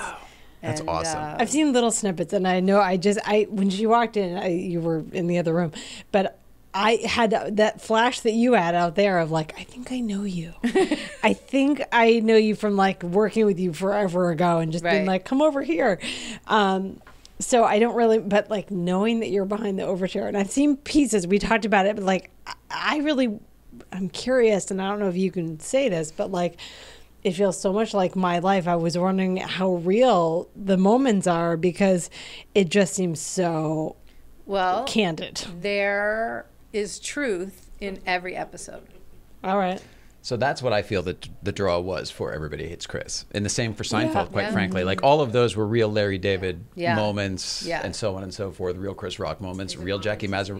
That's And, awesome. uh, I've seen little snippets, and I know I just I when she walked in, I, you were in the other room, but I had that flash that you had out there of like I think I know you, [LAUGHS] I think I know you from like working with you forever ago, and just being like come over here. Um, so I don't really, but like knowing that you're behind the oversharer, and I've seen pieces. We talked about it, but like I- I really I'm curious, and I don't know if you can say this, but like, it feels so much like my life. I was wondering how real the moments are because it just seems so Well, candid. there is truth in every episode. All right. So that's what I feel that the draw was for Everybody Hates Chris. And the same for Seinfeld, quite Yeah. frankly. Like all of those were real Larry David Yeah. moments Yeah. and so on and so forth, real Chris Rock moments, real Jackie Mazur.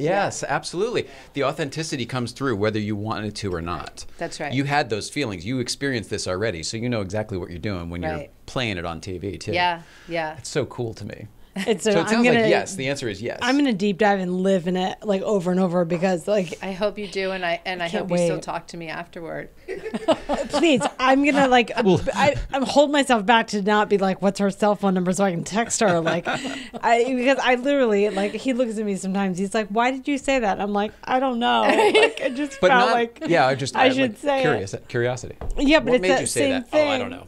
Yes, absolutely. The authenticity comes through whether you wanted to or not. That's right. You had those feelings. You experienced this already, so you know exactly what you're doing when you're playing it on TV too. Yeah, yeah. It's so cool to me. It's So it I'm sounds gonna, like yes. The answer is yes. I'm gonna deep dive and live in it like over and over because like I hope you do, and I and I, can't hope you still talk to me afterward. [LAUGHS] [LAUGHS] please I'm gonna like I, I'm hold myself back to not be like what's her cell phone number so I can text her like [LAUGHS] I because I literally like he looks at me sometimes he's like why did you say that I'm like I don't know like I just but felt not like yeah. I just I like, should say it. curious, curiosity. yeah but what it's made that you say same that? thing Oh, I don't know.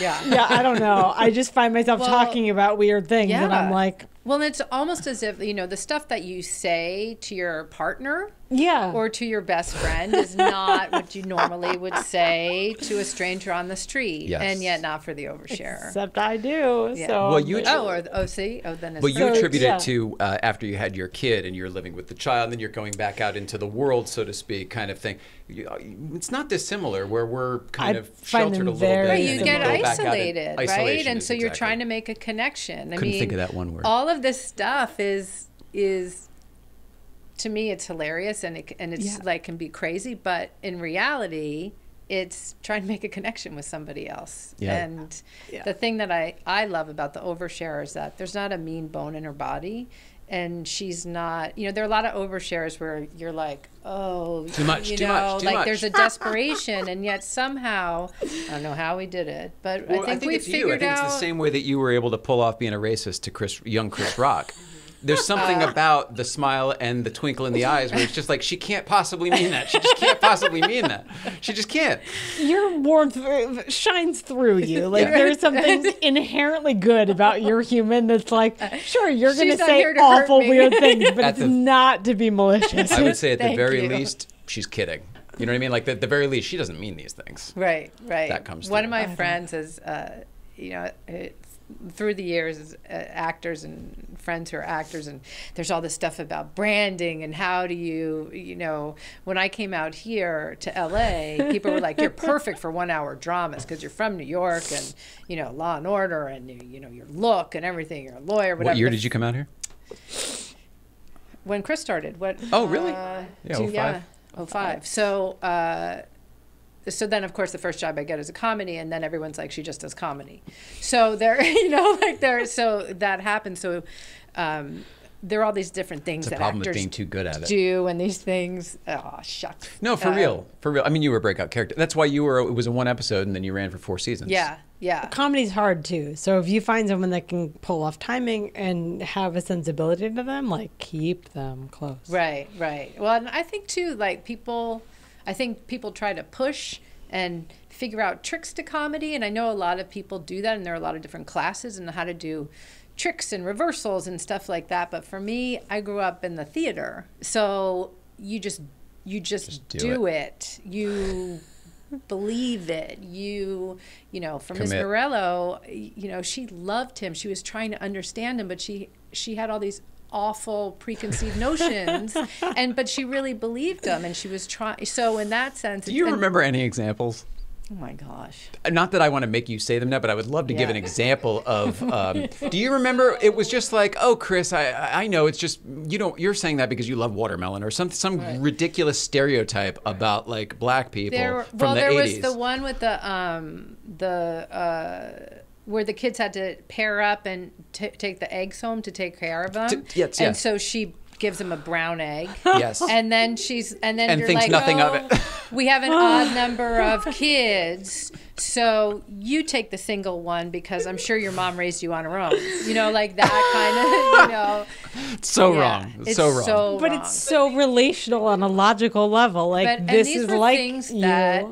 Yeah. yeah I don't know I just find myself Well, talking about weird things and I'm like Well, it's almost as if you know the stuff that you say to your partner yeah or to your best friend is not what you normally would say to a stranger on the street, Yes. and yet not for the overshare. except I do Yeah. so Well, you oh, or oh, see, oh, then it's Well, you So, attribute yeah. it to uh, after you had your kid and you're living with the child, and then you're going back out into the world, so to speak, kind of thing. Uh, it's not dissimilar where we're kind I of sheltered a little bit. Right, you get go back out in- isolated, right? And so you're exactly- trying to make a connection. I Couldn't mean, think of that one word. all of this stuff is is to me it's hilarious and it and it's Yeah. like can be crazy, but in reality, it's trying to make a connection with somebody else. Yeah. And Yeah. the thing that I I love about the overshare is that there's not a mean bone in her body. And she's not, you know, there are a lot of overshares where you're like, oh, Too much, you too know, much, too like much. there's a desperation, and yet somehow, I don't know how we did it, but Well, I think, we it's figured you. I think out. it's the same way that you were able to pull off being a racist to Chris, young Chris Rock. There's something about the smile and the twinkle in the eyes where it's just like she can't possibly mean that. She just can't possibly mean that. She just can't. your warmth uh, shines through you. Like Yeah. there's something [LAUGHS] inherently good about your human that's like, sure, you're going to say here to hurt awful weird things, but At it's the- not to be malicious. I would say at the Thank very you. least, she's kidding. You know what I mean? Like at the very least, she doesn't mean these things. Right, right. That comes One through. of my friends is, uh, you know, it, through the years, uh, actors and friends who are actors, and there's all this stuff about branding and how do you, you know, when I came out here to LA, people were like, "You're perfect for one-hour dramas because you're from New York and you know Law and Order and you, know your look and everything. You're a lawyer. Whatever. What year did you come out here? when Chris started. What? Oh, really? Uh, Yeah, two- 05. yeah, 05. So, uh, so then of course the first job I get is a comedy, and then everyone's like, she just does comedy. So there, [LAUGHS] you know, like there, so that happens. So um, there are all these different things It's a that problem actors being too good at it. do, and these things. Oh, shucks. No, for Uh, real, for real. I mean, you were a breakout character. That's why you were. It was a one episode, and then you ran for four seasons. Yeah, yeah. Comedy's hard too. So if you find someone that can pull off timing and have a sensibility to them, like keep them close. Right, right. Well, and I think too, like people, I think people try to push and figure out tricks to comedy, and I know a lot of people do that, and there are a lot of different classes and how to do tricks and reversals and stuff like that. But for me, I grew up in the theater, so you just you just, do do, it. You [LAUGHS] believe it. You, you know, for Miss Commit. Morello, you know, she loved him. She was trying to understand him, but she she had all these awful preconceived notions [LAUGHS] and but she really believed them and she was trying so in that sense Do you and- remember any examples? oh my gosh Not that I want to make you say them now, but I would love to give an example of. [LAUGHS] Um, do you remember? It was just like, oh, Chris, I I I know it's just you don't. You're saying that because you love watermelon or some some ridiculous stereotype about like black people there from well the there 80s. was the one with the um the uh where the kids had to pair up and t- take the eggs home to take care of them T- yes, and yes. so she gives them a brown egg [LAUGHS] yes. and then she's and then And you're thinks like, nothing of "Oh, it." we have an odd number of kids, so you take the single one because I'm sure your mom raised you on her own. You know, like that kind of. You [LAUGHS] know, so yeah. wrong. It's so wrong. So But wrong. it's so relational on a logical level. Like But and this these is were like things you. that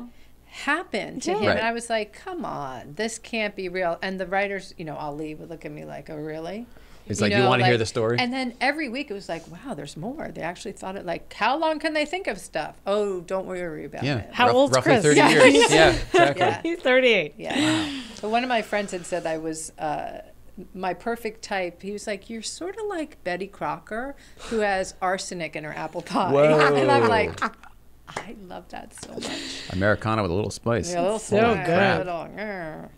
happened to him, Right. and I was like, "Come on, this can't be real." And the writers, you know, Ali would look at me like, "Oh, really?" It's like, you wanna hear the story? And then every week it was like, wow, there's more. They actually thought it like, how long can they think of stuff? Oh, don't worry about Yeah. it. How Rough- old's roughly Chris? 30 Yeah. years. [LAUGHS] Yeah, exactly. Yeah. He's 38. Yeah. But one of my friends had said I was uh, my perfect type. He was like, "You're sort of like Betty Crocker, who has arsenic in her apple pie." [LAUGHS] and I'm like, I love that so much. Americana with a little spice. A little So good. little,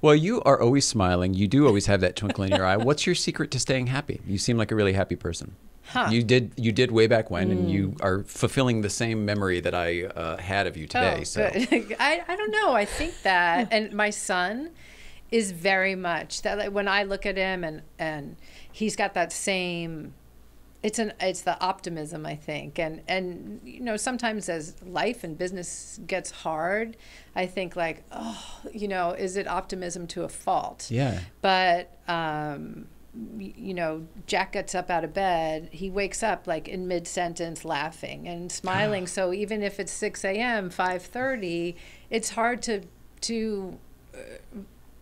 Well, you are always smiling. You do always have that twinkle in your eye. What's your secret to staying happy? You seem like a really happy person. Huh. You did you did way back when, and you Mm. are fulfilling the same memory that I uh, had of you today. Oh, so. [LAUGHS] I, I don't know. I think that, and my son is very much that. Like, when I look at him, and and he's got that same. It's an it's the optimism I think, and and you know sometimes as life and business gets hard, I think like oh you know is it optimism to a fault? yeah, but um, you know jack gets up out of bed he wakes up like in mid-sentence laughing and smiling. So even if it's 6 a.m 5.30 it's hard to to uh,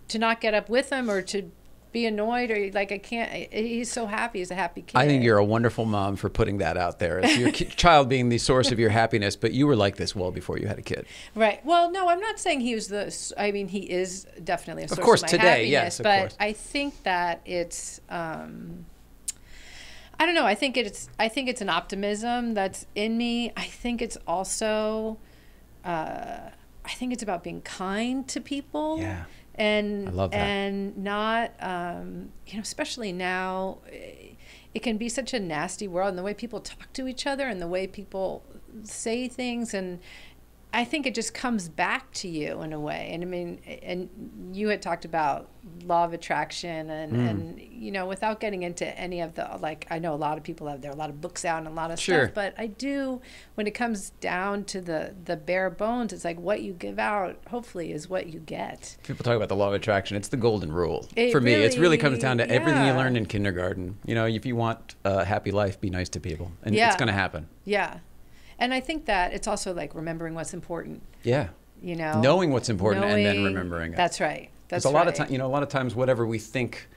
to not get up with him or to be annoyed or like i can't he's so happy he's a happy kid I think you're a wonderful mom for putting that out there. As your [LAUGHS] child being the source of your happiness, but you were like this well before you had a kid. Right. Well, no, I'm not saying he was the. I mean, he is definitely a source of course, of my today, happiness. yes, of but course. I think that it's. Um, I don't know. I think it's. I think it's an optimism that's in me. I think it's also. Uh, I think it's about being kind to people. Yeah. And I love that. and not um, you know especially now eh, it can be such a nasty world and the way people talk to each other and the way people say things and I think it just comes back to you in a way. And I mean, and you had talked about law of attraction, and, Mm. and you know, without getting into any of the like, I know a lot of people have there are a lot of books out and a lot of Sure. stuff, but I do when it comes down to the the bare bones, it's like what you give out, hopefully, is what you get. People talk about the law of attraction. It's the golden rule It for me. It really comes down to everything you yeah. learned in kindergarten. You know, if you want a happy life, be nice to people, and it's going to happen. Yeah, and I think that it's also like remembering what's important. Yeah, You know, knowing what's important and then remembering it. That's right. That's right. There's a lot of time, you know, a lot of times, whatever we think,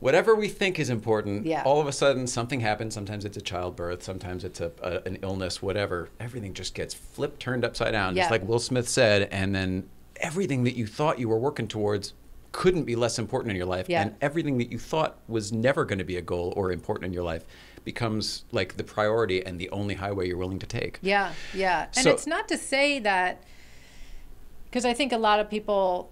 whatever we think is important, Yeah. all of a sudden something happens. Sometimes it's a childbirth, sometimes it's a, a an illness, whatever. Everything just gets flipped, turned upside down, Yeah. just like Will Smith said, and then everything that you thought you were working towards couldn't be less important in your life, Yeah. and everything that you thought was never going to be a goal or important in your life becomes like the priority and the only highway you're willing to take. Yeah, yeah. And it's not to say that, because I think a lot of people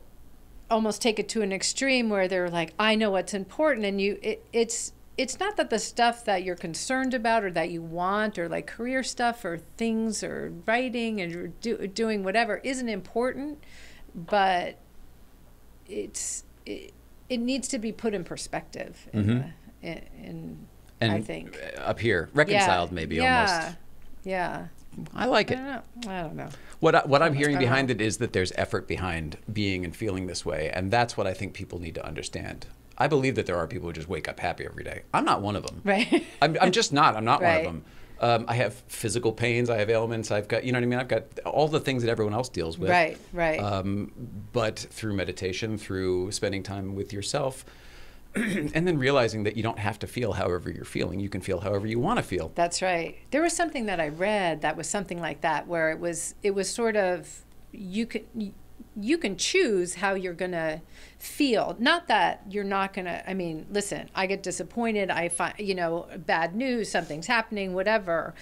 almost take it to an extreme where they're like, I know what's important. And you, it, it's, it's not that the stuff that you're concerned about or that you want or like career stuff or things or writing and do, doing whatever isn't important, but it's, it, it needs to be put in perspective. In, Mhm. the- in, in And I think. up here, reconciled maybe yeah, almost. Yeah. I like I it. don't know. I don't know. What, I, what I'm hearing behind it is that there's effort behind being and feeling this way. And that's what I think people need to understand. I believe that there are people who just wake up happy every day. I'm not one of them. Right. [LAUGHS] I'm, I'm just not. I'm not Right. one of them. Um, I have physical pains. I have ailments. I've got, you know what I mean? I've got all the things that everyone else deals with. Right, right. Um, but through meditation, through spending time with yourself, [CLEARS THROAT] and then realizing that you don't have to feel however you're feeling. You can feel however you want to feel. That's right. There was something that I read that was something like that, where it was it was sort of you can you can choose how you're gonna feel. Not that you're not gonna. I mean, listen, I get disappointed. I find you know bad news, something's happening, whatever.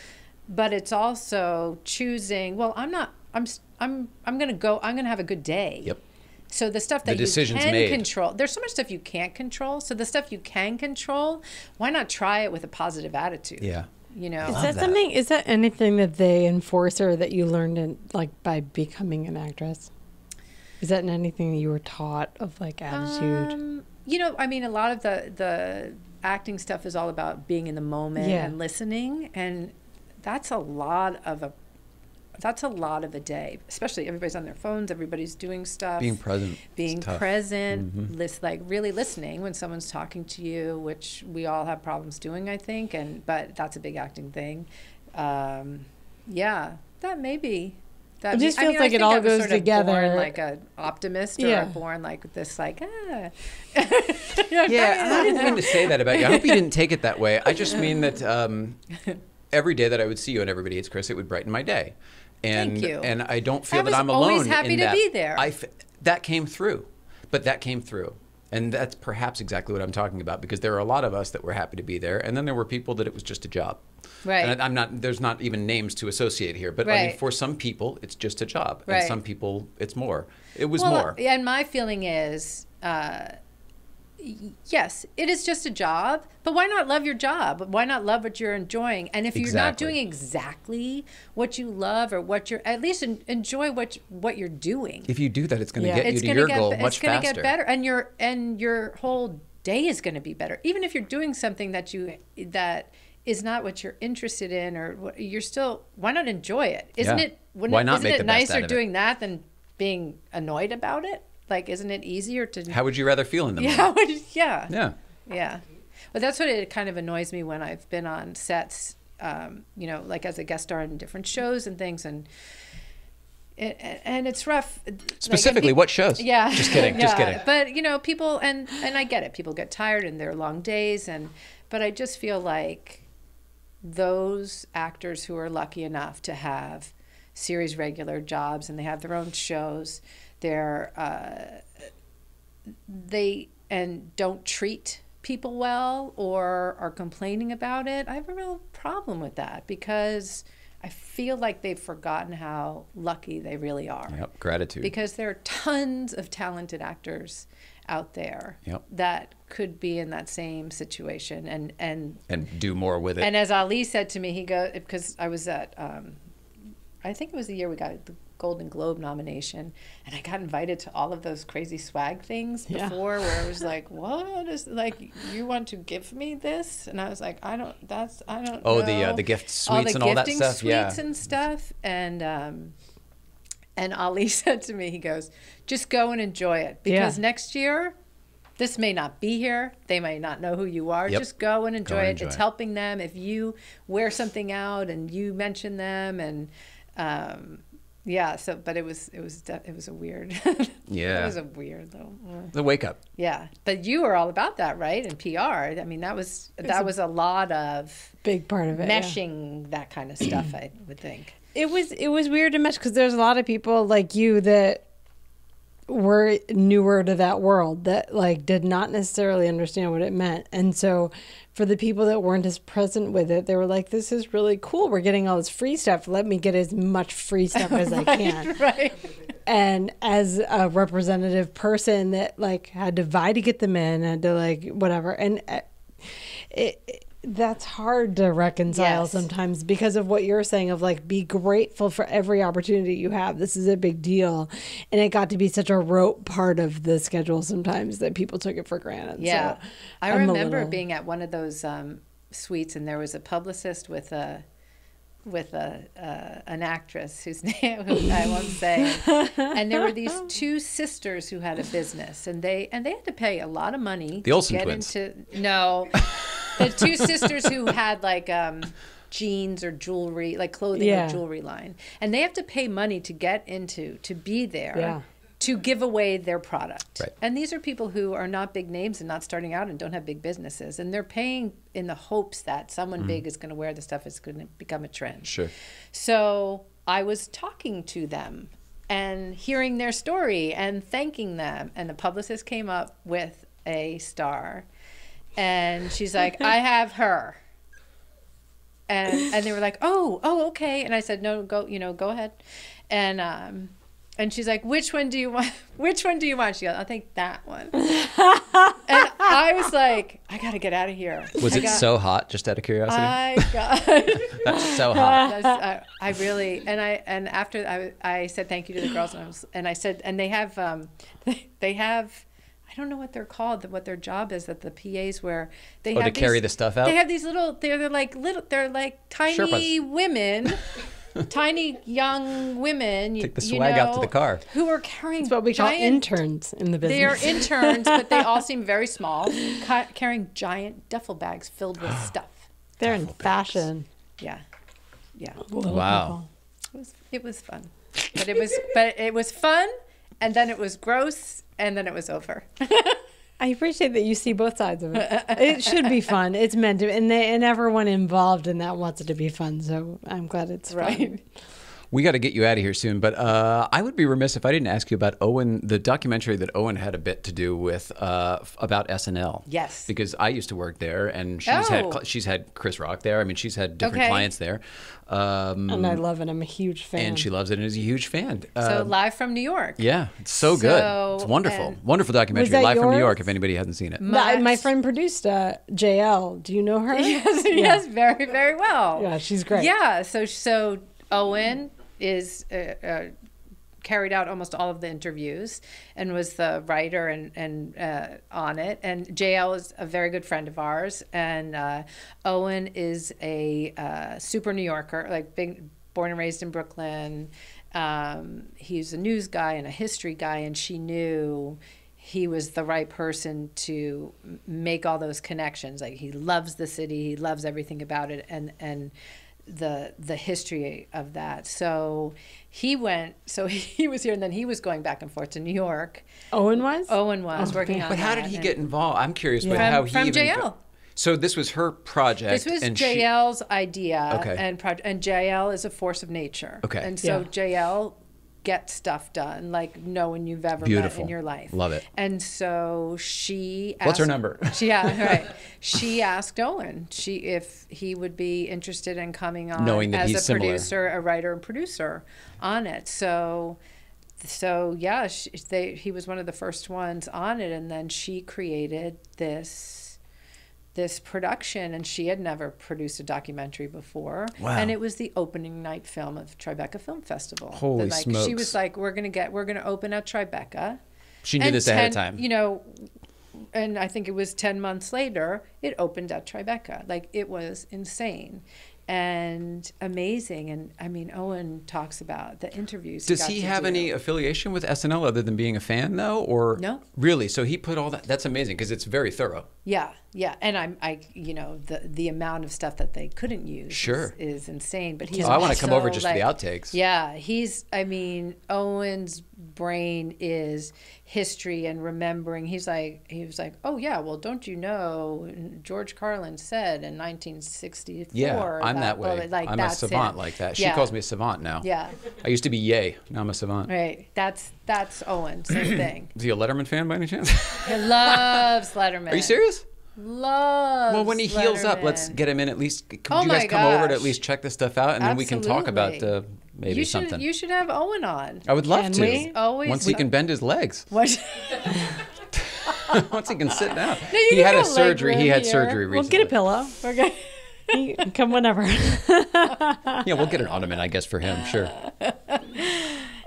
But it's also choosing. Well, I'm not. I'm. I'm. I'm gonna go. I'm gonna have a good day. Yep. So the stuff that decision's you can made. control, there's so much stuff you can't control. So the stuff you can control, why not try it with a positive attitude? Yeah. You know, Is that, that. something? Is that anything that they enforce or that you learned in like by becoming an actress? Is that anything that you were taught of like attitude? Um, you know, I mean, a lot of the the acting stuff is all about being in the moment Yeah. and listening, and that's a lot of a that's a lot of a day. Especially everybody's on their phones, everybody's doing stuff. Being present. is being tough. present, lis- like really listening when someone's talking to you, which we all have problems doing, I think, and but that's a big acting thing. Um, yeah, that may maybe. That It just I mean, feels I like it all I was goes sort of together. Born like an optimist, or Yeah. born like this, like ah. [LAUGHS] Yeah, I didn't mean to say that about you. I hope you didn't take it that way. I just mean that um, [LAUGHS] every day that I would see you and everybody hates Chris, it would brighten my day. And Thank you. and I don't feel I that I'm alone. always happy to that. be there. I f- that came through, but that came through. And that's perhaps exactly what I'm talking about because there are a lot of us that were happy to be there, and then there were people that it was just a job. Right. And I'm not. There's not even names to associate here, but I mean, for some people, it's just a job, Right. and some people, it's more. It was well, more. And my feeling is, uh, yes, it is just a job, but why not love your job? Why not love what you're enjoying? And if you're not doing exactly what you love or what you're, at least en- enjoy what you- what you're doing. If you do that, it's going to Yeah. get you it's to gonna your get goal be- much it's gonna get better, and your and your whole day is going to be better. Even if you're doing something that you that is not what you're interested in, or what, you're still why not enjoy it? Isn't Yeah. it? Wouldn't Why not isn't make it the best out nicer of it? doing that than being annoyed about it? Like, isn't it easier to? How would you rather feel in the yeah, [LAUGHS] yeah, Yeah. yeah. But that's what it kind of annoys me when I've been on sets, um, you know, like as a guest star in different shows and things, and it, and it's rough. Like, and Specifically, what shows? Yeah, [LAUGHS] Just kidding. Just [LAUGHS] kidding. But you know, people and and I get it. People get tired and they're long days, and but I just feel like those actors who are lucky enough to have series regular jobs and they have their own shows, they're uh, they and don't treat people well or are complaining about it. I have a real problem with that because I feel like they've forgotten how lucky they really are Yep. Gratitude. because there are tons of talented actors out there Yep. that could be in that same situation and and and do more with it. and as Ali said to me he goes because I was at um, I think it was the year we got the Golden Globe nomination and I got invited to all of those crazy swag things Yeah. before where I was like what is like you want to give me this and I was like I don't that's I don't Oh, the, uh, know. the gift all suites the and all that stuff, suites yeah. and stuff and um and Ali [LAUGHS] said to me, he goes, just go and enjoy it because Yeah. next year, this may not be here. They may not know who you are. Yep. Just go and enjoy and it. enjoy it's it. helping them. If you wear something out and you mention them and, um, yeah. So, but it was it was it was a weird. [LAUGHS] Yeah. it was a weird though. The wake up. Yeah, but you were all about that, right? And PR. I mean, that was that a- was a lot of Big part of it. yeah. meshing that kind of stuff. I would think. it was it was weird to mesh because there's a lot of people like you that were newer to that world that like did not necessarily understand what it meant and so for the people that weren't as present with it they were like this is really cool. We're getting all this free stuff. Let me get as much free stuff as i [LAUGHS] can. Right. and as a representative person that like had to vie to get them in had to like whatever. And uh, it, it that's hard to reconcile Yes. sometimes because of what you're saying of like be grateful for every opportunity you have this is a big deal and it got to be such a rote part of the schedule sometimes that people took it for granted Yeah, so I I'm remember little- being at one of those um, suites, and there was a publicist with a with a uh, an actress whose [LAUGHS] name who I won't say, and there were these [LAUGHS] two sisters who had a business, and they and they had to pay a lot of money. The to Olsen get twins. Into, no, the two sisters who had like. Um, jeans or jewelry like clothing Yeah. or jewelry line and they have to pay money to get into to be there Yeah. to give away their product. Right. And these are people who are not big names and not starting out and don't have big businesses. And they're paying in the hopes that someone big is going to wear the stuff, it's going to become a trend. Sure. So I was talking to them and hearing their story and thanking them. And the publicist came up with a star. And she's like, I have her. And, and they were like, oh, oh, okay. And I said, no, go, you know, go ahead. And, um, and she's like, which one do you want? [LAUGHS] Which one do you want? She goes, I'll take that one. and I was like, I got to get out of here. Was I it got- so hot? Just out of curiosity. I got. [LAUGHS] [LAUGHS] That's so hot. That's, I, I really and I and after I, I said thank you to the girls and I was and I said and they have um they have I don't know what they're called what their job is that the PAs wear. they Oh, have to carry the stuff out? They have these little they're, they're like little they're like tiny Sherpas. women. [LAUGHS] tiny young women, you, Take the you swag out to the car. who are carrying it's what we call interns in the business. they are interns, but they all [LAUGHS] seem very small, ca- carrying giant duffel bags filled with [GASPS] stuff. they're in fashion Yeah, yeah. little Wow. people. It was it was fun. but it was but it was fun, and then it was gross, and then it was over. [LAUGHS] I appreciate that you see both sides of it. It should be fun. It's meant to, and they, and everyone involved in that wants it to be fun. So I'm glad it's Right. fun. We got to get you out of here soon, but uh, I would be remiss if I didn't ask you about Owen, the documentary that Owen had a bit to do with uh, f- about SNL. Yes. because I used to work there, and she's had Oh. cl- she's had Chris Rock there. I mean, she's had different Okay. clients there, um, And I love it. I'm a huge fan. and she loves it and is a huge fan. So Um, live from New York. yeah, it's so good. It's wonderful, wonderful documentary. that Live from New? York. If anybody hasn't seen it, My, my friend produced uh, JL. Do you know her? [LAUGHS] Yes, yes, very, very well. Yeah, she's great. Yeah, so so Owen is uh, uh, carried out almost all of the interviews and was the writer and and uh, on it. And JL is a very good friend of ours, and uh, Owen is a uh, super New Yorker, like big, born and raised in Brooklyn. Um, he's a news guy and a history guy, and she knew he was the right person to make all those connections. Like he loves the city, he loves everything about it, and and the the history of that. So he went. So [LAUGHS] he was here, and then he was going back and forth to New York. Owen was? Owen was oh, working on. but how did he get involved? I'm curious with Yeah. how From- he from even JL. got- so this was her project. This was and she- JL's idea, Okay. and pro- and JL is a force of nature. Okay. and so Yeah. JL gets stuff done like no one you've ever met in your life. Love it. And so she. What's her number? [LAUGHS] She, yeah, [LAUGHS] right. She asked Owen she if he would be interested in coming on Knowing that as he's a similar. producer, a writer and producer on it. So. So yeah, she, they, he was one of the first ones on it, and then she created this this production and she had never produced a documentary before Wow. and it was the opening night film of tribeca film festival Holy like she was like we're gonna get we're gonna open at tribeca she knew and this ahead of time. you know and i think it was 10 months later it opened at tribeca like it was insane and amazing and i mean owen talks about the interviews Does got he have do. any affiliation with SNL other than being a fan, though, or No. Really? So he put all that. That's amazing because it's very thorough. Yeah, yeah, and I'm, I, you know, the the amount of stuff that they couldn't use, Sure. is, is insane. But he's Oh, I wanna come over just for the outtakes. Yeah, he's. I mean, Owen's brain is history and remembering. He's like, he was like, oh yeah, well, don't you know? George Carlin said in 1964. Yeah, I'm that blah, way. blah, like I'm a savant him. like that. She Yeah. calls me a savant now. Yeah, I used to be Yay. Now I'm a savant. right. That's that's Owen. Same [CLEARS THROAT] thing. Is he a Letterman fan by any chance? He loves Letterman. Are you serious? Loves. Well, when he heals up, let's get him in at least. Could Oh you guys my come over to at least check this stuff out, and then we can talk about uh, maybe you should, something. You should have Owen on. I would love Can to. we? Always Once he can bend his legs. What? [LAUGHS] [LAUGHS] Once he can sit down. you he can had a get a surgery. He had here. surgery We'll get a pillow. We're good. You can come whenever. [LAUGHS] Yeah, we'll get an ottoman, I guess, for him. Sure.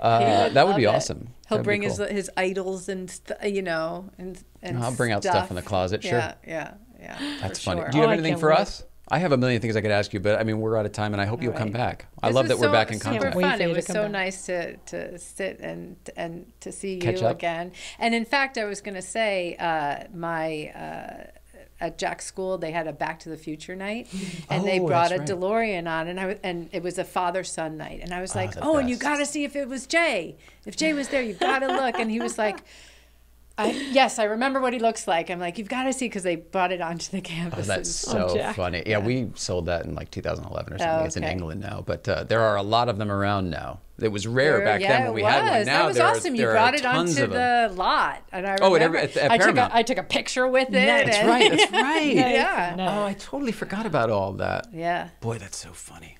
Uh, that would be it. awesome. He'll That'd bring his cool. his idols and st- you know and and I'll bring out stuff in the closet, sure. Yeah, yeah, yeah. That's funny. sure. Do you Oh, have I anything for wait. us? I have a million things I could ask you, but I mean, we're out of time, and I hope you'll come back. I This love that was we're so- back in super contact. Wait fun. for you It was come so back. nice to to sit and and to see Catch you up. again. And in fact, I was going to say uh, my. Uh, at Jack's school, they had a Back to the Future night, [LAUGHS] and they Oh, brought a right. DeLorean on, and I was, and it was a father son night, and I was like, the oh, and you got to see if it was Jay. If Jay was there, you got to look. And he was like, I, yes, I remember what he looks like. I'm like, you've got to see because they brought it onto the [LAUGHS] Oh, campus. that's so Jack. funny. Yeah, we sold that in like 2011 or something. Oh, It's in. England now, but uh, there are a lot of them around now. It was rare There- back yeah, then when we was. had one. Now that was there are, awesome. You brought it tons onto of them. the lot, and I Oh, at remember every- at- at I took a I took a picture with it. That's and- right. That's [LAUGHS] right. yeah, Nice. Oh, I totally forgot about all that. yeah. Boy, that's so funny.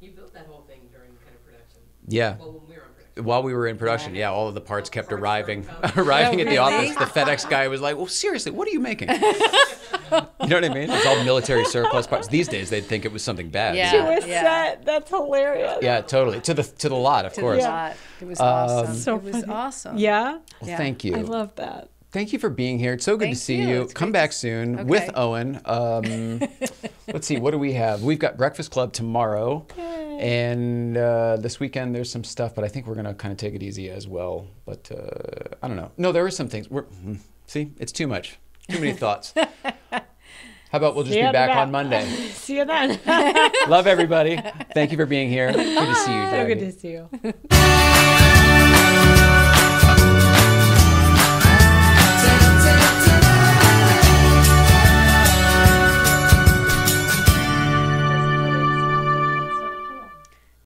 You built that whole thing during kind of production. Yeah. Well, when we were on production. While we were in production, yeah, all of the parts kept parts arriving, [LAUGHS] arriving at the office. The FedEx guy was like, "Well, seriously, what are you making?" [LAUGHS] you know what I mean? It's all military surplus parts. These days, they'd think it was something bad. Yeah. to a yeah. set. That's hilarious. Yeah, totally. To the to the lot, of To course. the lot. It was Um, awesome. So it was funny. awesome. Yeah, Well, Yeah. thank you. I love that. Thank you for being here. It's so good Thank to see you. you. Come back to- soon with Owen. Um, [LAUGHS] let's see, what do we have? We've got Breakfast Club tomorrow. And uh, this weekend there's some stuff, but I think we're going to kind of take it easy as well. But uh, I don't know. No, there are some things. We're, mm, see, it's too much. Too many thoughts. How about we'll just be back back. on Monday? [LAUGHS] See you then. Love everybody. Thank you for being here. Good to see you, so good to see you.